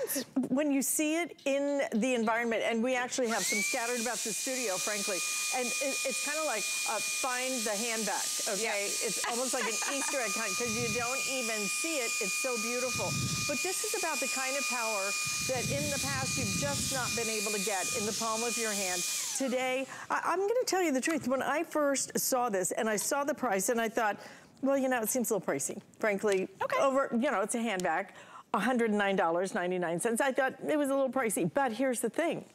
when you see it in the environment, and we actually have some scattered about the studio, frankly, and it, it's kind of like uh, find the hand vac, okay? Yep. It's almost like an Easter egg hunt because you don't even see it. It's so beautiful. But this is about the kind of power that in the past you've just not been able to get in the palm of your hand. Today, I am going to tell you the truth. When I first saw this and I saw the price and I thought, well, you know, it seems a little pricey, frankly. Okay. Over, you know, it's a hand vac. $109.99. I thought it was a little pricey, but here's the thing.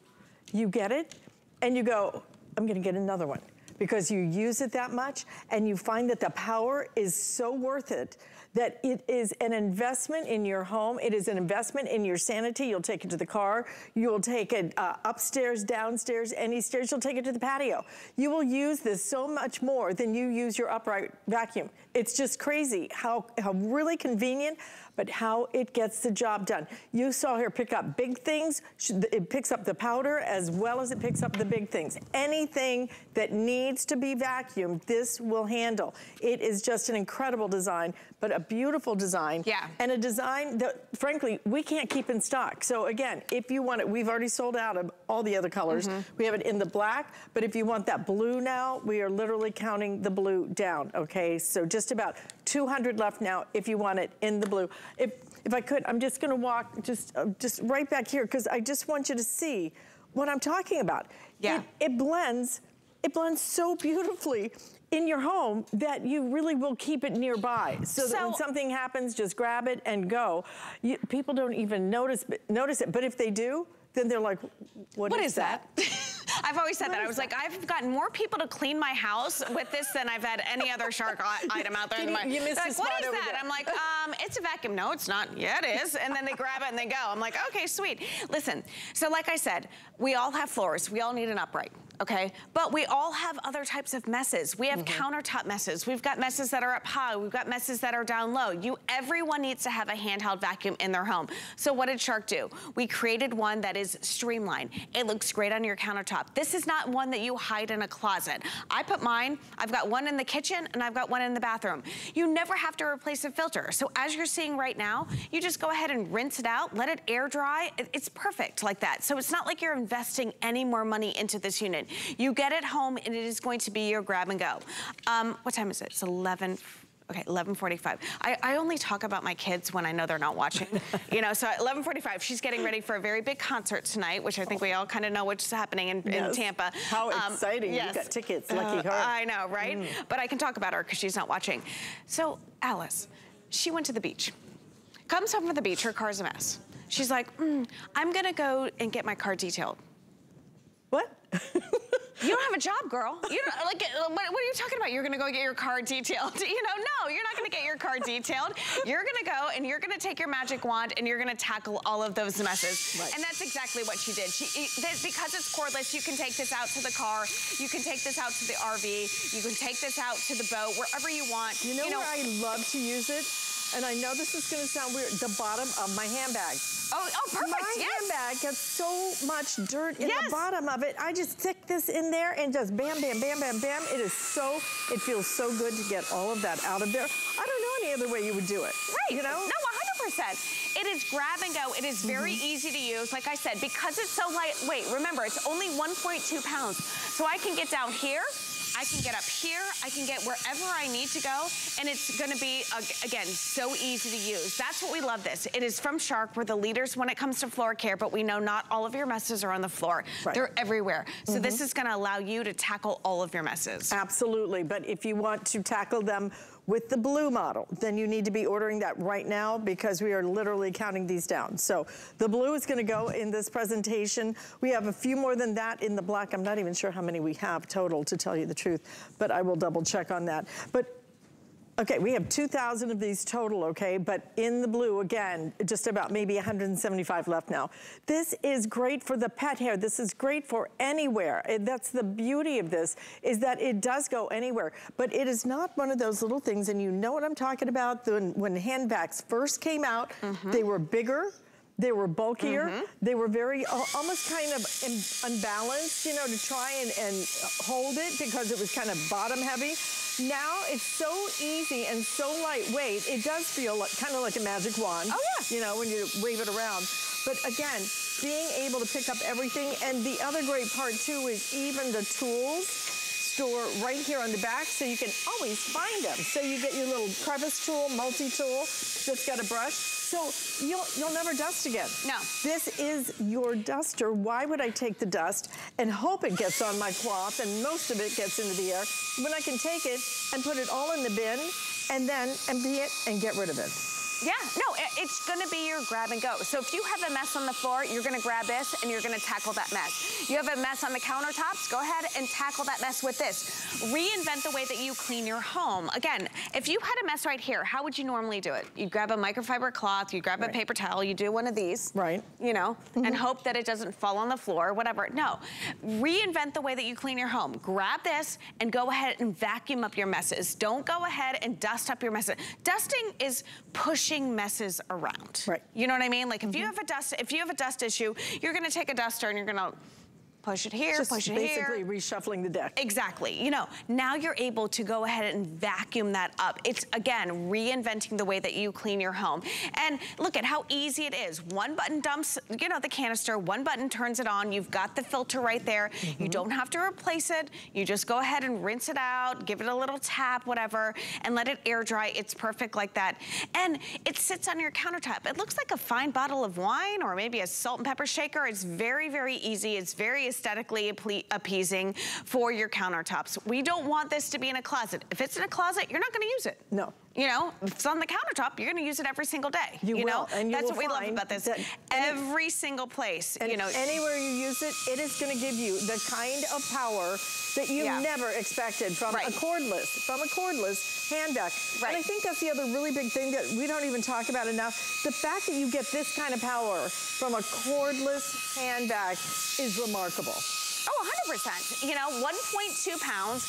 You get it and you go, I'm gonna get another one because you use it that much and you find that the power is so worth it that it is an investment in your home. It is an investment in your sanity. You'll take it to the car. You'll take it uh, upstairs, downstairs, any stairs. You'll take it to the patio. You will use this so much more than you use your upright vacuum. It's just crazy how, how really convenient, but how it gets the job done. You saw her pick up big things. It picks up the powder as well as it picks up the big things. Anything that needs to be vacuumed, this will handle. It is just an incredible design, but a beautiful design. Yeah. And a design that, frankly, we can't keep in stock. So again, if you want it, we've already sold out of all the other colors. Mm -hmm. We have it in the black, but if you want that blue now, we are literally counting the blue down, okay? So just about 200 left now if you want it in the blue. If, if I could, I'm just gonna walk just, uh, just right back here because I just want you to see what I'm talking about. Yeah. It, it blends, it blends so beautifully in your home that you really will keep it nearby. So, so that when something happens, just grab it and go. You, people don't even notice, notice it, but if they do, then they're like, what, what is, is that? that? <laughs> I've always said what that. I was that? like, I've gotten more people to clean my house with this than I've had any other shark <laughs> item out there. My, you missed like, what is that? There. I'm like, um, it's a vacuum. No, it's not. Yeah, it is. And then they grab it and they go. I'm like, okay, sweet. Listen, so like I said, we all have floors. We all need an upright okay? But we all have other types of messes. We have mm -hmm. countertop messes. We've got messes that are up high. We've got messes that are down low. You, everyone needs to have a handheld vacuum in their home. So what did Shark do? We created one that is streamlined. It looks great on your countertop. This is not one that you hide in a closet. I put mine, I've got one in the kitchen and I've got one in the bathroom. You never have to replace a filter. So as you're seeing right now, you just go ahead and rinse it out, let it air dry. It's perfect like that. So it's not like you're investing any more money into this unit. You get it home and it is going to be your grab and go. Um, what time is it? It's 11, okay, 11.45. I, I, only talk about my kids when I know they're not watching. <laughs> you know, so at 11.45, she's getting ready for a very big concert tonight, which I think we all kind of know what's happening in, yes. in Tampa. How um, exciting, yes. you got tickets, lucky uh, her. I know, right? Mm. But I can talk about her because she's not watching. So Alyce, she went to the beach. Comes home from the beach, her car's a mess. She's like, mm, I'm gonna go and get my car detailed. What? You don't have a job, girl. You don't, like, uh, what, what, are you talking about? You're gonna go get your car detailed. <laughs> You know, no, you're not gonna get your car detailed. You're gonna go and you're gonna take your magic wand and you're gonna tackle all of those messes. Right. And that's exactly what she did. She, because it's cordless, you can take this out to the car. You can take this out to the RV. You can take this out to the boat, wherever you want. You know, you know where I love to use it? And I know this is gonna sound weird, the bottom of my handbag. Oh, oh, perfect, My yes. handbag has so much dirt in Yes. the bottom of it. I just stick this in there and just bam, bam, bam, bam, bam. It is so, it feels so good to get all of that out of there. I don't know any other way you would do it. Right. You know? No, 100%. It is grab and go. It is very Mm-hmm. easy to use. Like I said, because it's so lightweight, remember, it's only 1.2 pounds. So I can get down here, I can get up here, I can get wherever I need to go, and it's gonna be, again, so easy to use. That's what we love this. It is from Shark. We're the leaders when it comes to floor care, but we know not all of your messes are on the floor. Right. They're everywhere. So Mm-hmm. this is gonna allow you to tackle all of your messes. Absolutely, but if you want to tackle them with the blue model, then you need to be ordering that right now because we are literally counting these down. So the blue is gonna go in this presentation. We have a few more than that in the black. I'm not even sure how many we have total, to tell you the truth, but I will double check on that. But Okay, we have 2,000 of these total, okay? But in the blue, again, just about maybe 175 left now. This is great for the pet hair. This is great for anywhere. And That's the beauty of this, is that it does go anywhere. But it is not one of those little things, and you know what I'm talking about. When, when hand vacs first came out, mm-hmm. they were bigger, they were bulkier. Mm-hmm. They were very, almost kind of unbalanced, you know, to try and, and hold it because it was kind of bottom heavy. Now it's so easy and so lightweight. It does feel like, kind of like a magic wand. Oh, yeah. You know, when you wave it around. But again, being able to pick up everything. And the other great part too is even the tools store right here on the back so you can always find them. So you get your little crevice tool, multi-tool, just got a brush. So you'll, you'll never dust again. No. This is your duster. Why would I take the dust and hope it gets on my cloth and most of it gets into the air when I can take it and put it all in the bin and then empty it and get rid of it? Yeah, no, it's gonna be your grab and go. So if you have a mess on the floor, you're gonna grab this and you're gonna tackle that mess. You have a mess on the countertops, go ahead and tackle that mess with this. Reinvent the way that you clean your home. Again, if you had a mess right here, how would you normally do it? You'd grab a microfiber cloth, you grab a paper towel, you do one of these. Right. You know, mm-hmm. and hope that it doesn't fall on the floor, whatever. No, reinvent the way that you clean your home. Grab this and go ahead and vacuum up your messes. Don't go ahead and dust up your messes. Dusting is pushing messes around. Right. You know what I mean? Like if you mm-hmm. have a dust, if you have a dust issue, you're gonna take a duster and you're gonna push it here, Just push it here. basically reshuffling the deck. Exactly. You know, now you're able to go ahead and vacuum that up. It's again reinventing the way that you clean your home. And look at how easy it is. One button dumps, you know, the canister, one button turns it on. You've got the filter right there. You mm-hmm. don't have to replace it. You just go ahead and rinse it out, give it a little tap, whatever, and let it air dry. It's perfect like that. And it sits on your countertop. It looks like a fine bottle of wine or maybe a salt and pepper shaker. It's very, very easy. It's very aesthetically appeasing for your countertops. We don't want this to be in a closet. If it's in a closet, you're not gonna use it. No. You know, if it's on the countertop, you're gonna use it every single day. You know, will, and you that's what we love about this. that any- every single place, you know. anywhere you use it, it is going to give you the kind of power that you Yeah. never expected from Right. a cordless, from a cordless hand vac. And I think that's the other really big thing that we don't even talk about enough. The fact that you get this kind of power from a cordless hand vac is remarkable. Oh, 100%. You know, 1.2 pounds,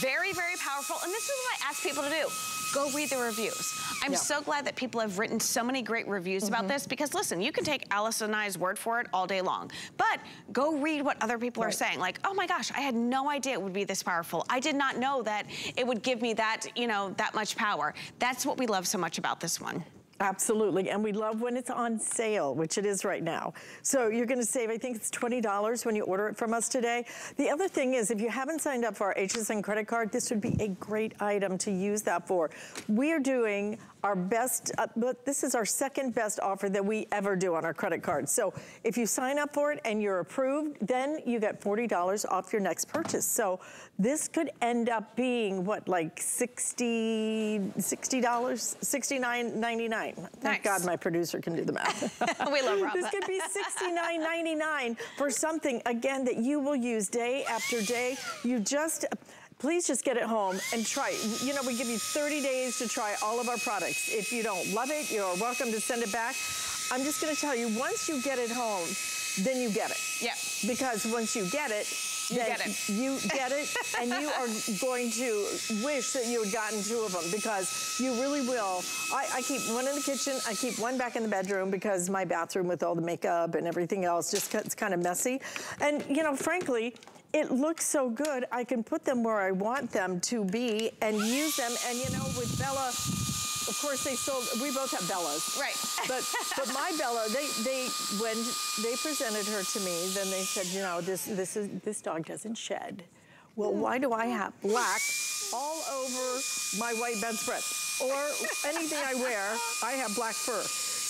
very, very powerful. And this is what I ask people to do. Go read the reviews. I'm Yeah. Mm-hmm. so glad that people have written so many great reviews about this because listen, you can take Alyce and I's word for it all day long, but go read what other people are saying. Like, oh my gosh, I had no idea it would be this powerful. I did not know that it would give me that, you know, that much power. That's what we love so much about this one. Absolutely, and we love when it's on sale, which it is right now. So you're gonna save, I think it's $20 when you order it from us today. The other thing is, if you haven't signed up for our HSN credit card, this would be a great item to use that for. We are doing our best, uh, but this is our second best offer that we ever do on our credit card. So if you sign up for it and you're approved, then you get $40 off your next purchase. So this could end up being what, like 60, $60, $69.99. Thank Nice. God my producer can do the math. <laughs> we love Rob. This could be $69.99 for something, again, that you will use day after day. You just, please just get it home and try it. You know, we give you 30 days to try all of our products. If you don't love it, you're welcome to send it back. I'm just gonna tell you, once you get it home, then you get it. Yeah. Because once you get it, You then get it. you get it, <laughs> and you are going to wish that you had gotten two of them because you really will. I, I keep one in the kitchen, I keep one back in the bedroom because my bathroom with all the makeup and everything else just gets kind of messy. And you know, frankly, it looks so good. I can put them where I want them to be and use them. And you know, with Bella, of course they sold. We both have Bellas, Right. But but my Bella, they they when they presented her to me, then they said, you know, this this is this dog doesn't shed. Well, hmm. why do I have black all over my white bedspread or anything I wear? I have black fur.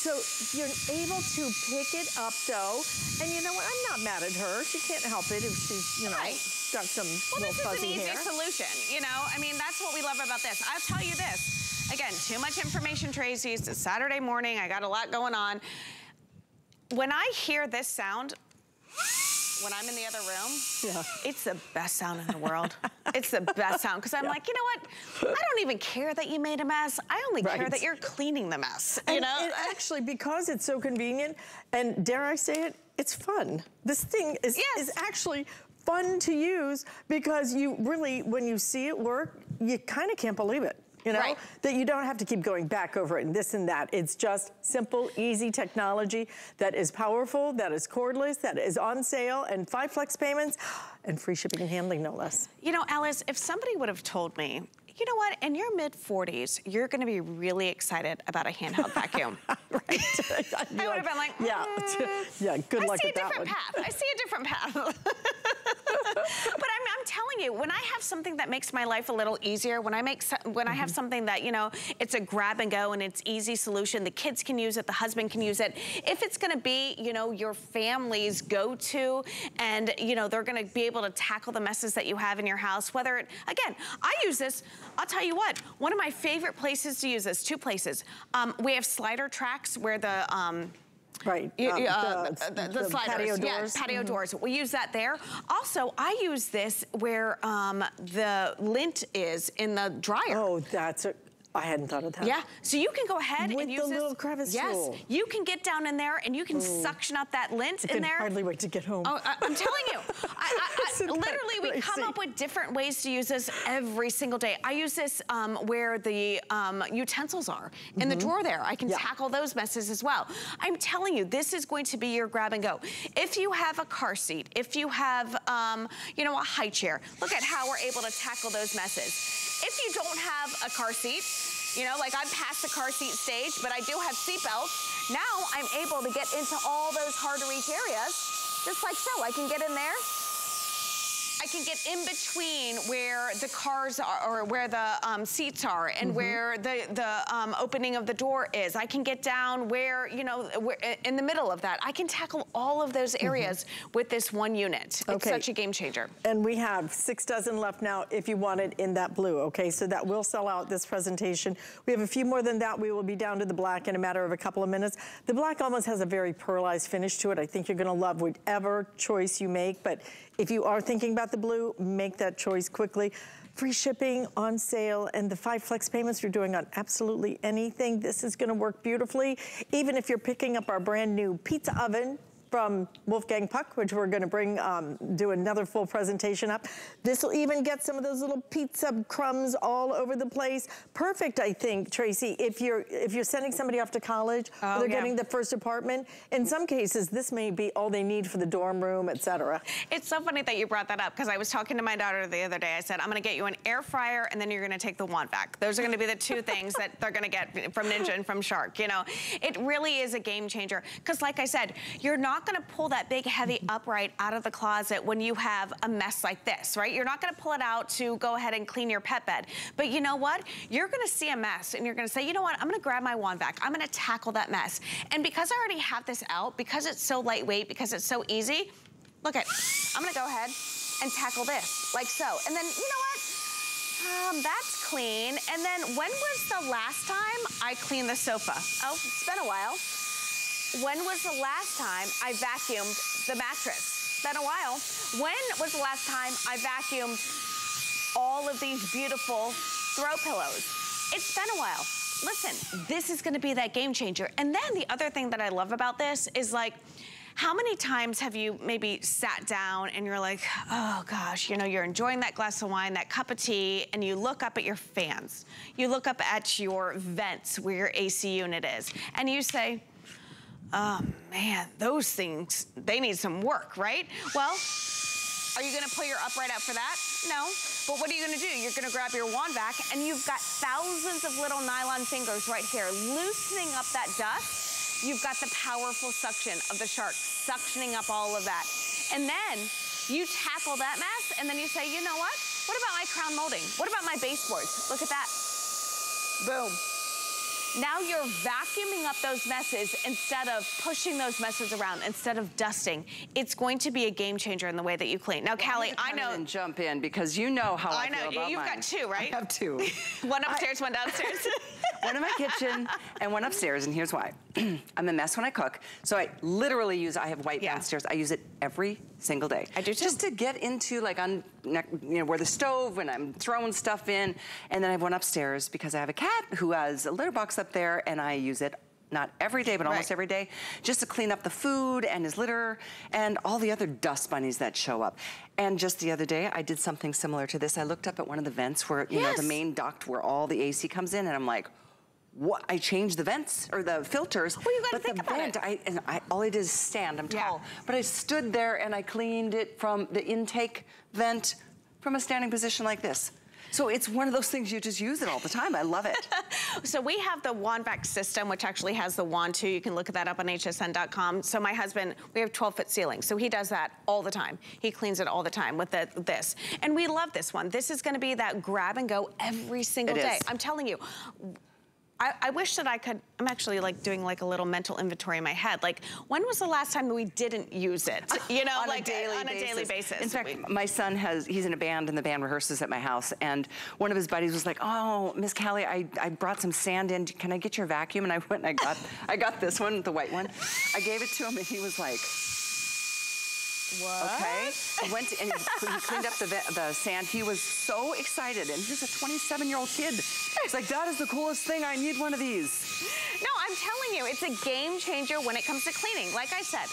So you're able to pick it up though, and you know what? I'm not mad at her. She can't help it if she's you know Right. got some Well, little this is an easy hair. solution, you know? I mean, that's what we love about this. I'll tell you this. Again, too much information, Tracy. It's a Saturday morning. I got a lot going on. When I hear this sound, when I'm in the other room, Yeah. it's the best sound in the world. <laughs> it's the best sound because I'm like, you know what? I don't even care that you made a mess. I only care that you're cleaning the mess. You And know? it actually, because it's so convenient, and dare I say it, it's fun. This thing is, Yes. is actually fun to use because you really, when you see it work, you kind of can't believe it. You know, Right. that you don't have to keep going back over it and this and that. It's just simple, easy technology that is powerful, that is cordless, that is on sale, and five flex payments and free shipping and handling, no less. You know, Alyce, if somebody would have told me, you know what, in your mid 40s, you're going to be really excited about a handheld vacuum. <laughs> right. <laughs> I would have been like, yeah, mm, yeah. Good I luck see a different path. I see a different path. <laughs> but I'm, I'm telling you, when I have something that makes my life a little easier, when I make so- when I have Mm-hmm. something that you know, it's a grab and go and it's easy solution. The kids can use it, the husband can use it. If it's going to be, you know, your family's go-to, and you know, they're going to be able to tackle the messes that you have in your house. Whether it, again, I use this. I'll tell you what. One of my favorite places to use this. Two places. Um, we have slider tracks where the um, Right. you- um, uh, the- the, the the sliders, patio yeah, doors. patio Mhm. doors. We use that there. Also, I use this where um, the lint is in the dryer. Oh, that's a, I hadn't thought of that. Yeah, so you can go ahead With and use the this. little crevice yes, tool. you can get down in there and you can suction up that lint I in can there. hardly wait to get home. Oh, I, I'm telling you, <laughs> I, I, I, literally, we come up with different ways to use this every single day. I use this um, where the um, utensils are in the drawer there. I can Mm-hmm. Yeah. tackle those messes as well. I'm telling you, this is going to be your grab and go. If you have a car seat, if you have, um, you know, a high chair, look at how we're able to tackle those messes. If you don't have a car seat, you know, like I'm past the car seat stage, but I do have seat belts. Now I'm able to get into all those hard to reach areas, just like so. I can get in there. I can get in between where the cars are, or where the um, seats are, and where the the um, opening of the door is. I can get down where you know, where, in the middle of that. I can tackle all of those areas with this one unit. It's such a game changer. And we have six dozen left now if you want it in that blue, okay? So that will sell out this presentation. We have a few more than that. We will be down to the black in a matter of a couple of minutes. The black almost has a very pearlized finish to it. I think you're gonna love whatever choice you make, but if you are thinking about the blue, make that choice quickly. Free shipping on sale and the five flex payments you're doing on absolutely anything. This is gonna work beautifully. Even if you're picking up our brand new pizza oven, from Wolfgang Puck, which we're gonna bring, um, do another full presentation up. This will even get some of those little pizza crumbs all over the place. Perfect, I think, Tracy, if you're if you're sending somebody off to college, or Oh, they're yeah. getting the first apartment. In some cases, this may be all they need for the dorm room, et cetera. It's so funny that you brought that up because I was talking to my daughter the other day. I said, I'm going to get you an air fryer and then you're going to take the wand vac. Those are going to be the two things that they're going to get from Ninja and from Shark. You know, it really is a game changer because, like I said, you're not going to pull that big, heavy upright out of the closet when you have a mess like this, right? You're not going to pull it out to go ahead and clean your pet bed. But you know what? You're going to see a mess and you're going to say, you know what? I'm going to grab my wand vac. I'm going to tackle that mess. And because I already have this out, because it's so lightweight, because it's so easy, Look at, I'm gonna go ahead and tackle this, like so. And then, you know what? Um, that's clean. And then when was the last time I cleaned the sofa? Oh, it's been a while. When was the last time I vacuumed the mattress? It's been a while. When was the last time I vacuumed all of these beautiful throw pillows? It's been a while. Listen, this is gonna be that game changer. And then the other thing that I love about this is like, How many times have you maybe sat down and you're like, oh gosh, you know, you're enjoying that glass of wine, that cup of tea, and you look up at your fans. You look up at your vents where your AC unit is, and you say, oh man, those things, they need some work, right? Well, are you gonna pull your upright out for that? No. But what are you gonna do? You're gonna grab your wand vac and you've got thousands of little nylon fingers right here loosening up that dust. You've got the powerful suction of the shark suctioning up all of that. And then you tackle that mess and then you say, you know what? What about my crown molding? What about my baseboards? Look at that. Boom. Now you're vacuuming up those messes instead of pushing those messes around, instead of dusting. It's going to be a game changer in the way that you clean. Now, Callie, I know. And jump in because you know how I, I know. You've mine. got two, right? I have two. <laughs> one upstairs, one downstairs. <laughs> one in my kitchen and one upstairs, and here's why. <clears throat> I'm a mess when I cook, so I literally use, I have white Yeah. downstairs. I use it every single day. I do too. Just to get into like on, you know, where the stove, when I'm throwing stuff in, and then I have one upstairs because I have a cat who has a litter box up there, and I use it not every day, but almost every day, just to clean up the food and his litter and all the other dust bunnies that show up. And just the other day, I did something similar to this. I looked up at one of the vents where, you know, the main duct where all the AC comes in, and I'm like, what? I changed the vents or the filters. Well, you gotta but think the about vent, it. I, and I, all I did is stand. I'm Yeah. tall, but I stood there and I cleaned it from the intake vent from a standing position like this. So it's one of those things you just use it all the time. I love it. <laughs> So we have the wand vac system, which actually has the wand too. You can look at that up on hsn.com. So my husband, we have 12 foot ceilings. So he does that all the time. He cleans it all the time with the, this. And we love this one. This is gonna be that grab and go every single It day. is. I'm telling you. I, I wish that I could, I'm actually like doing like a little mental inventory in my head. Like, when was the last time we didn't use it? <laughs> You know, on like a daily on a daily basis. In fact, We- my son has, he's in a band and the band rehearses at my house. And one of his buddies was like, oh, Miss Callie, I, I brought some sand in. Can I get your vacuum? And I went and I got, I got this one, the white one. I gave it to him and he was like, what? okay. I went to, and he, he cleaned up the, the sand. He was so excited. And he's a 27 year old kid. He's like, that is the coolest thing. I need one of these. No, I'm telling you, it's a game changer when it comes to cleaning. Like I said,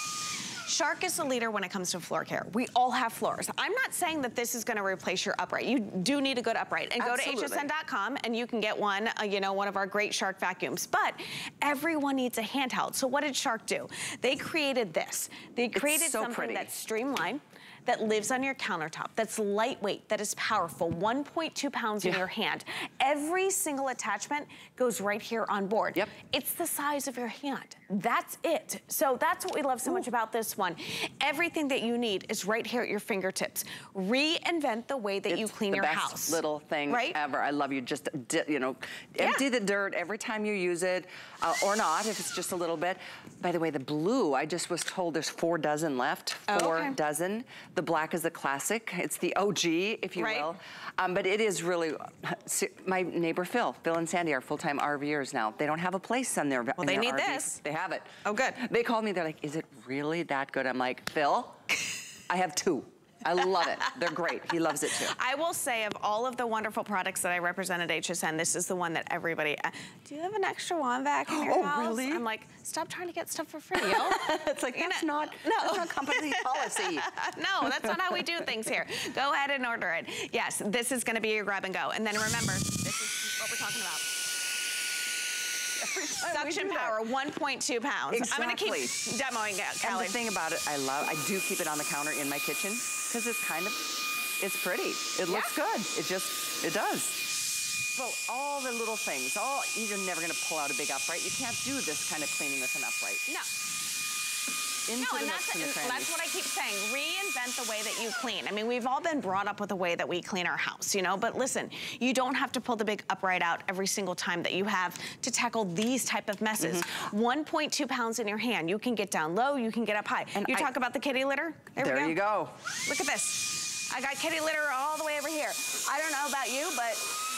Shark is the leader when it comes to floor care. We all have floors. I'm not saying that this is gonna replace your upright. You do need a good upright. And Absolutely. go to hsn.com and you can get one, uh, you know, one of our great Shark vacuums. But everyone needs a handheld. So what did Shark do? They created this. They created so something pretty. that's streamlined, that lives on your countertop, that's lightweight, that is powerful, 1.2 pounds in your hand. Every single attachment goes right here on board. Yep. It's the size of your hand. That's it. So that's what we love so much about this one. Everything that you need is right here at your fingertips. Reinvent the way that you It's clean the your best house. little thing Right? ever. I love you. Just di- you know, Yeah. empty the dirt every time you use it, uh, or not if it's just a little bit. By the way, the blue. I just was told there's four dozen left. Oh, Four okay. dozen. The black is the classic. It's the OG, if you Right. will. Um, but it is really. <laughs> My neighbor Phil, Phil and Sandy are full-time RVers now. They don't have a place on their. Well, they their need RV. this. They have it. Oh, good. They called me. They're like, "Is it really that good?" I'm like, Phil, I have two. I love it. They're great. He loves it too. <laughs> I will say of all of the wonderful products that I represent at HSN, this is the one that everybody, uh, do you have an extra wand vac in your <gasps> Oh, house? really? I'm like, stop trying to get stuff for free, yo. <laughs> it's like You that's know- not <laughs> no. that's not company policy. no, that's not how we do things here. Go ahead and order it. Yes, this is gonna be your grab and go. And then remember, this is what we're talking about. <laughs> Suction power, 1.2 pounds. I'm gonna keep demoing it, And the thing about it, I love. I do keep it on the counter in my kitchen because it's kind of, it's pretty. It looks Yeah. good. It just, it does. Well, all the little things, all you're never gonna pull out a big upright. You can't do this kind of cleaning with an upright. no. Into No, the and that's, and the and crannies. that's what I keep saying. Reinvent the way that you clean. I mean, we've all been brought up with the way that we clean our house, you know? But listen, you don't have to pull the big upright out every single time that you have to tackle these type of messes. Mm-hmm. 1.2 pounds in your hand. You can get down low, you can get up high. And you I- talk about the kitty litter? There, we There go. you go. Look at this. I got kitty litter all the way over here. I don't know about you, but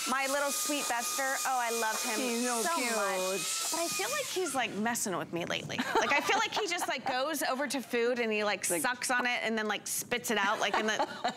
my little sweet Bester, oh, I love him He's so so cute. much. But I feel like he's like messing with me lately. Like I feel like he just like goes over to food and he like, sucks on it and then like spits it out like in the. <laughs>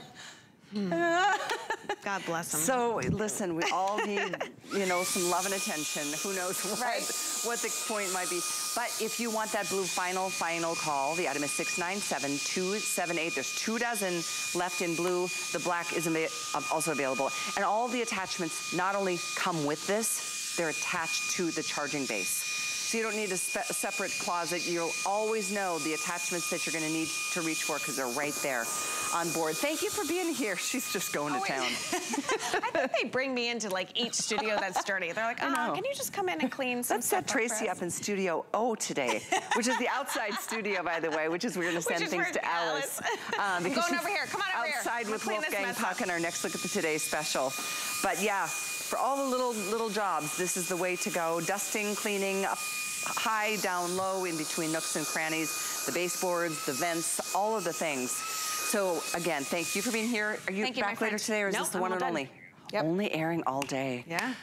Hmm. <laughs> God bless him. So listen, we all need, you know, some love and attention. Who knows what, Right. what the point might be. But if you want that blue final, final call, the item is 697-278. There's two dozen left in blue. The black is uh, also available. And all the attachments not only come with this, they're attached to the charging base. So you don't need a, separate closet. You'll always know the attachments that you're gonna need to reach for because they're right there on board. Thank you for being here. <laughs> She's just going oh, to town. <laughs> I think they bring me into like each studio that's dirty. They're like, oh, can you just come in and clean some Let's set Tracy up in Studio O today, which is the outside studio, by the way, which is where <laughs> we're gonna send things to Alyce. Um, because going over here. Come on over outside here. with Wolfgang Puck in our next look at the Today special. But yeah, for all the little little jobs, this is the way to go. Dusting, cleaning, up high, down low, in between nooks and crannies, the baseboards, the vents, all of the things. So again, thank you for being here. Are you thank back you, later today or is nope, this the I'm one and done. only? Yep. Only airing all day. Yeah.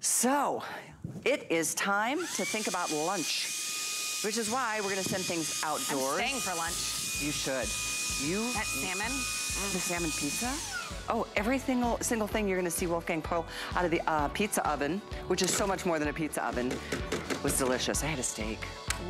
So it is time to think about lunch, which is why we're gonna send things outdoors. I'm staying for lunch. You should. You. That salmon. Mm. The salmon pizza? Oh, every single, single thing you're gonna see Wolfgang pull out of the uh, pizza oven, which is so much more than a pizza oven, was delicious. I had a steak.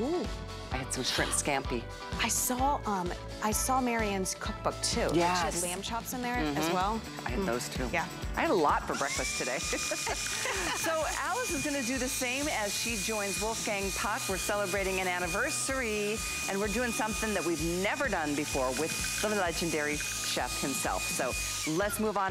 Ooh. I had some shrimp scampi. I saw um, I saw Marianne's cookbook too. Yeah. She had lamb chops in there mm -hmm. as well. I had mm. those too. Yeah. I had a lot for breakfast today. <laughs> so Alyce is gonna do the same as she joins Wolfgang Puck. We're celebrating an anniversary and we're doing something that we've never done before with the legendary chef himself. So let's move on.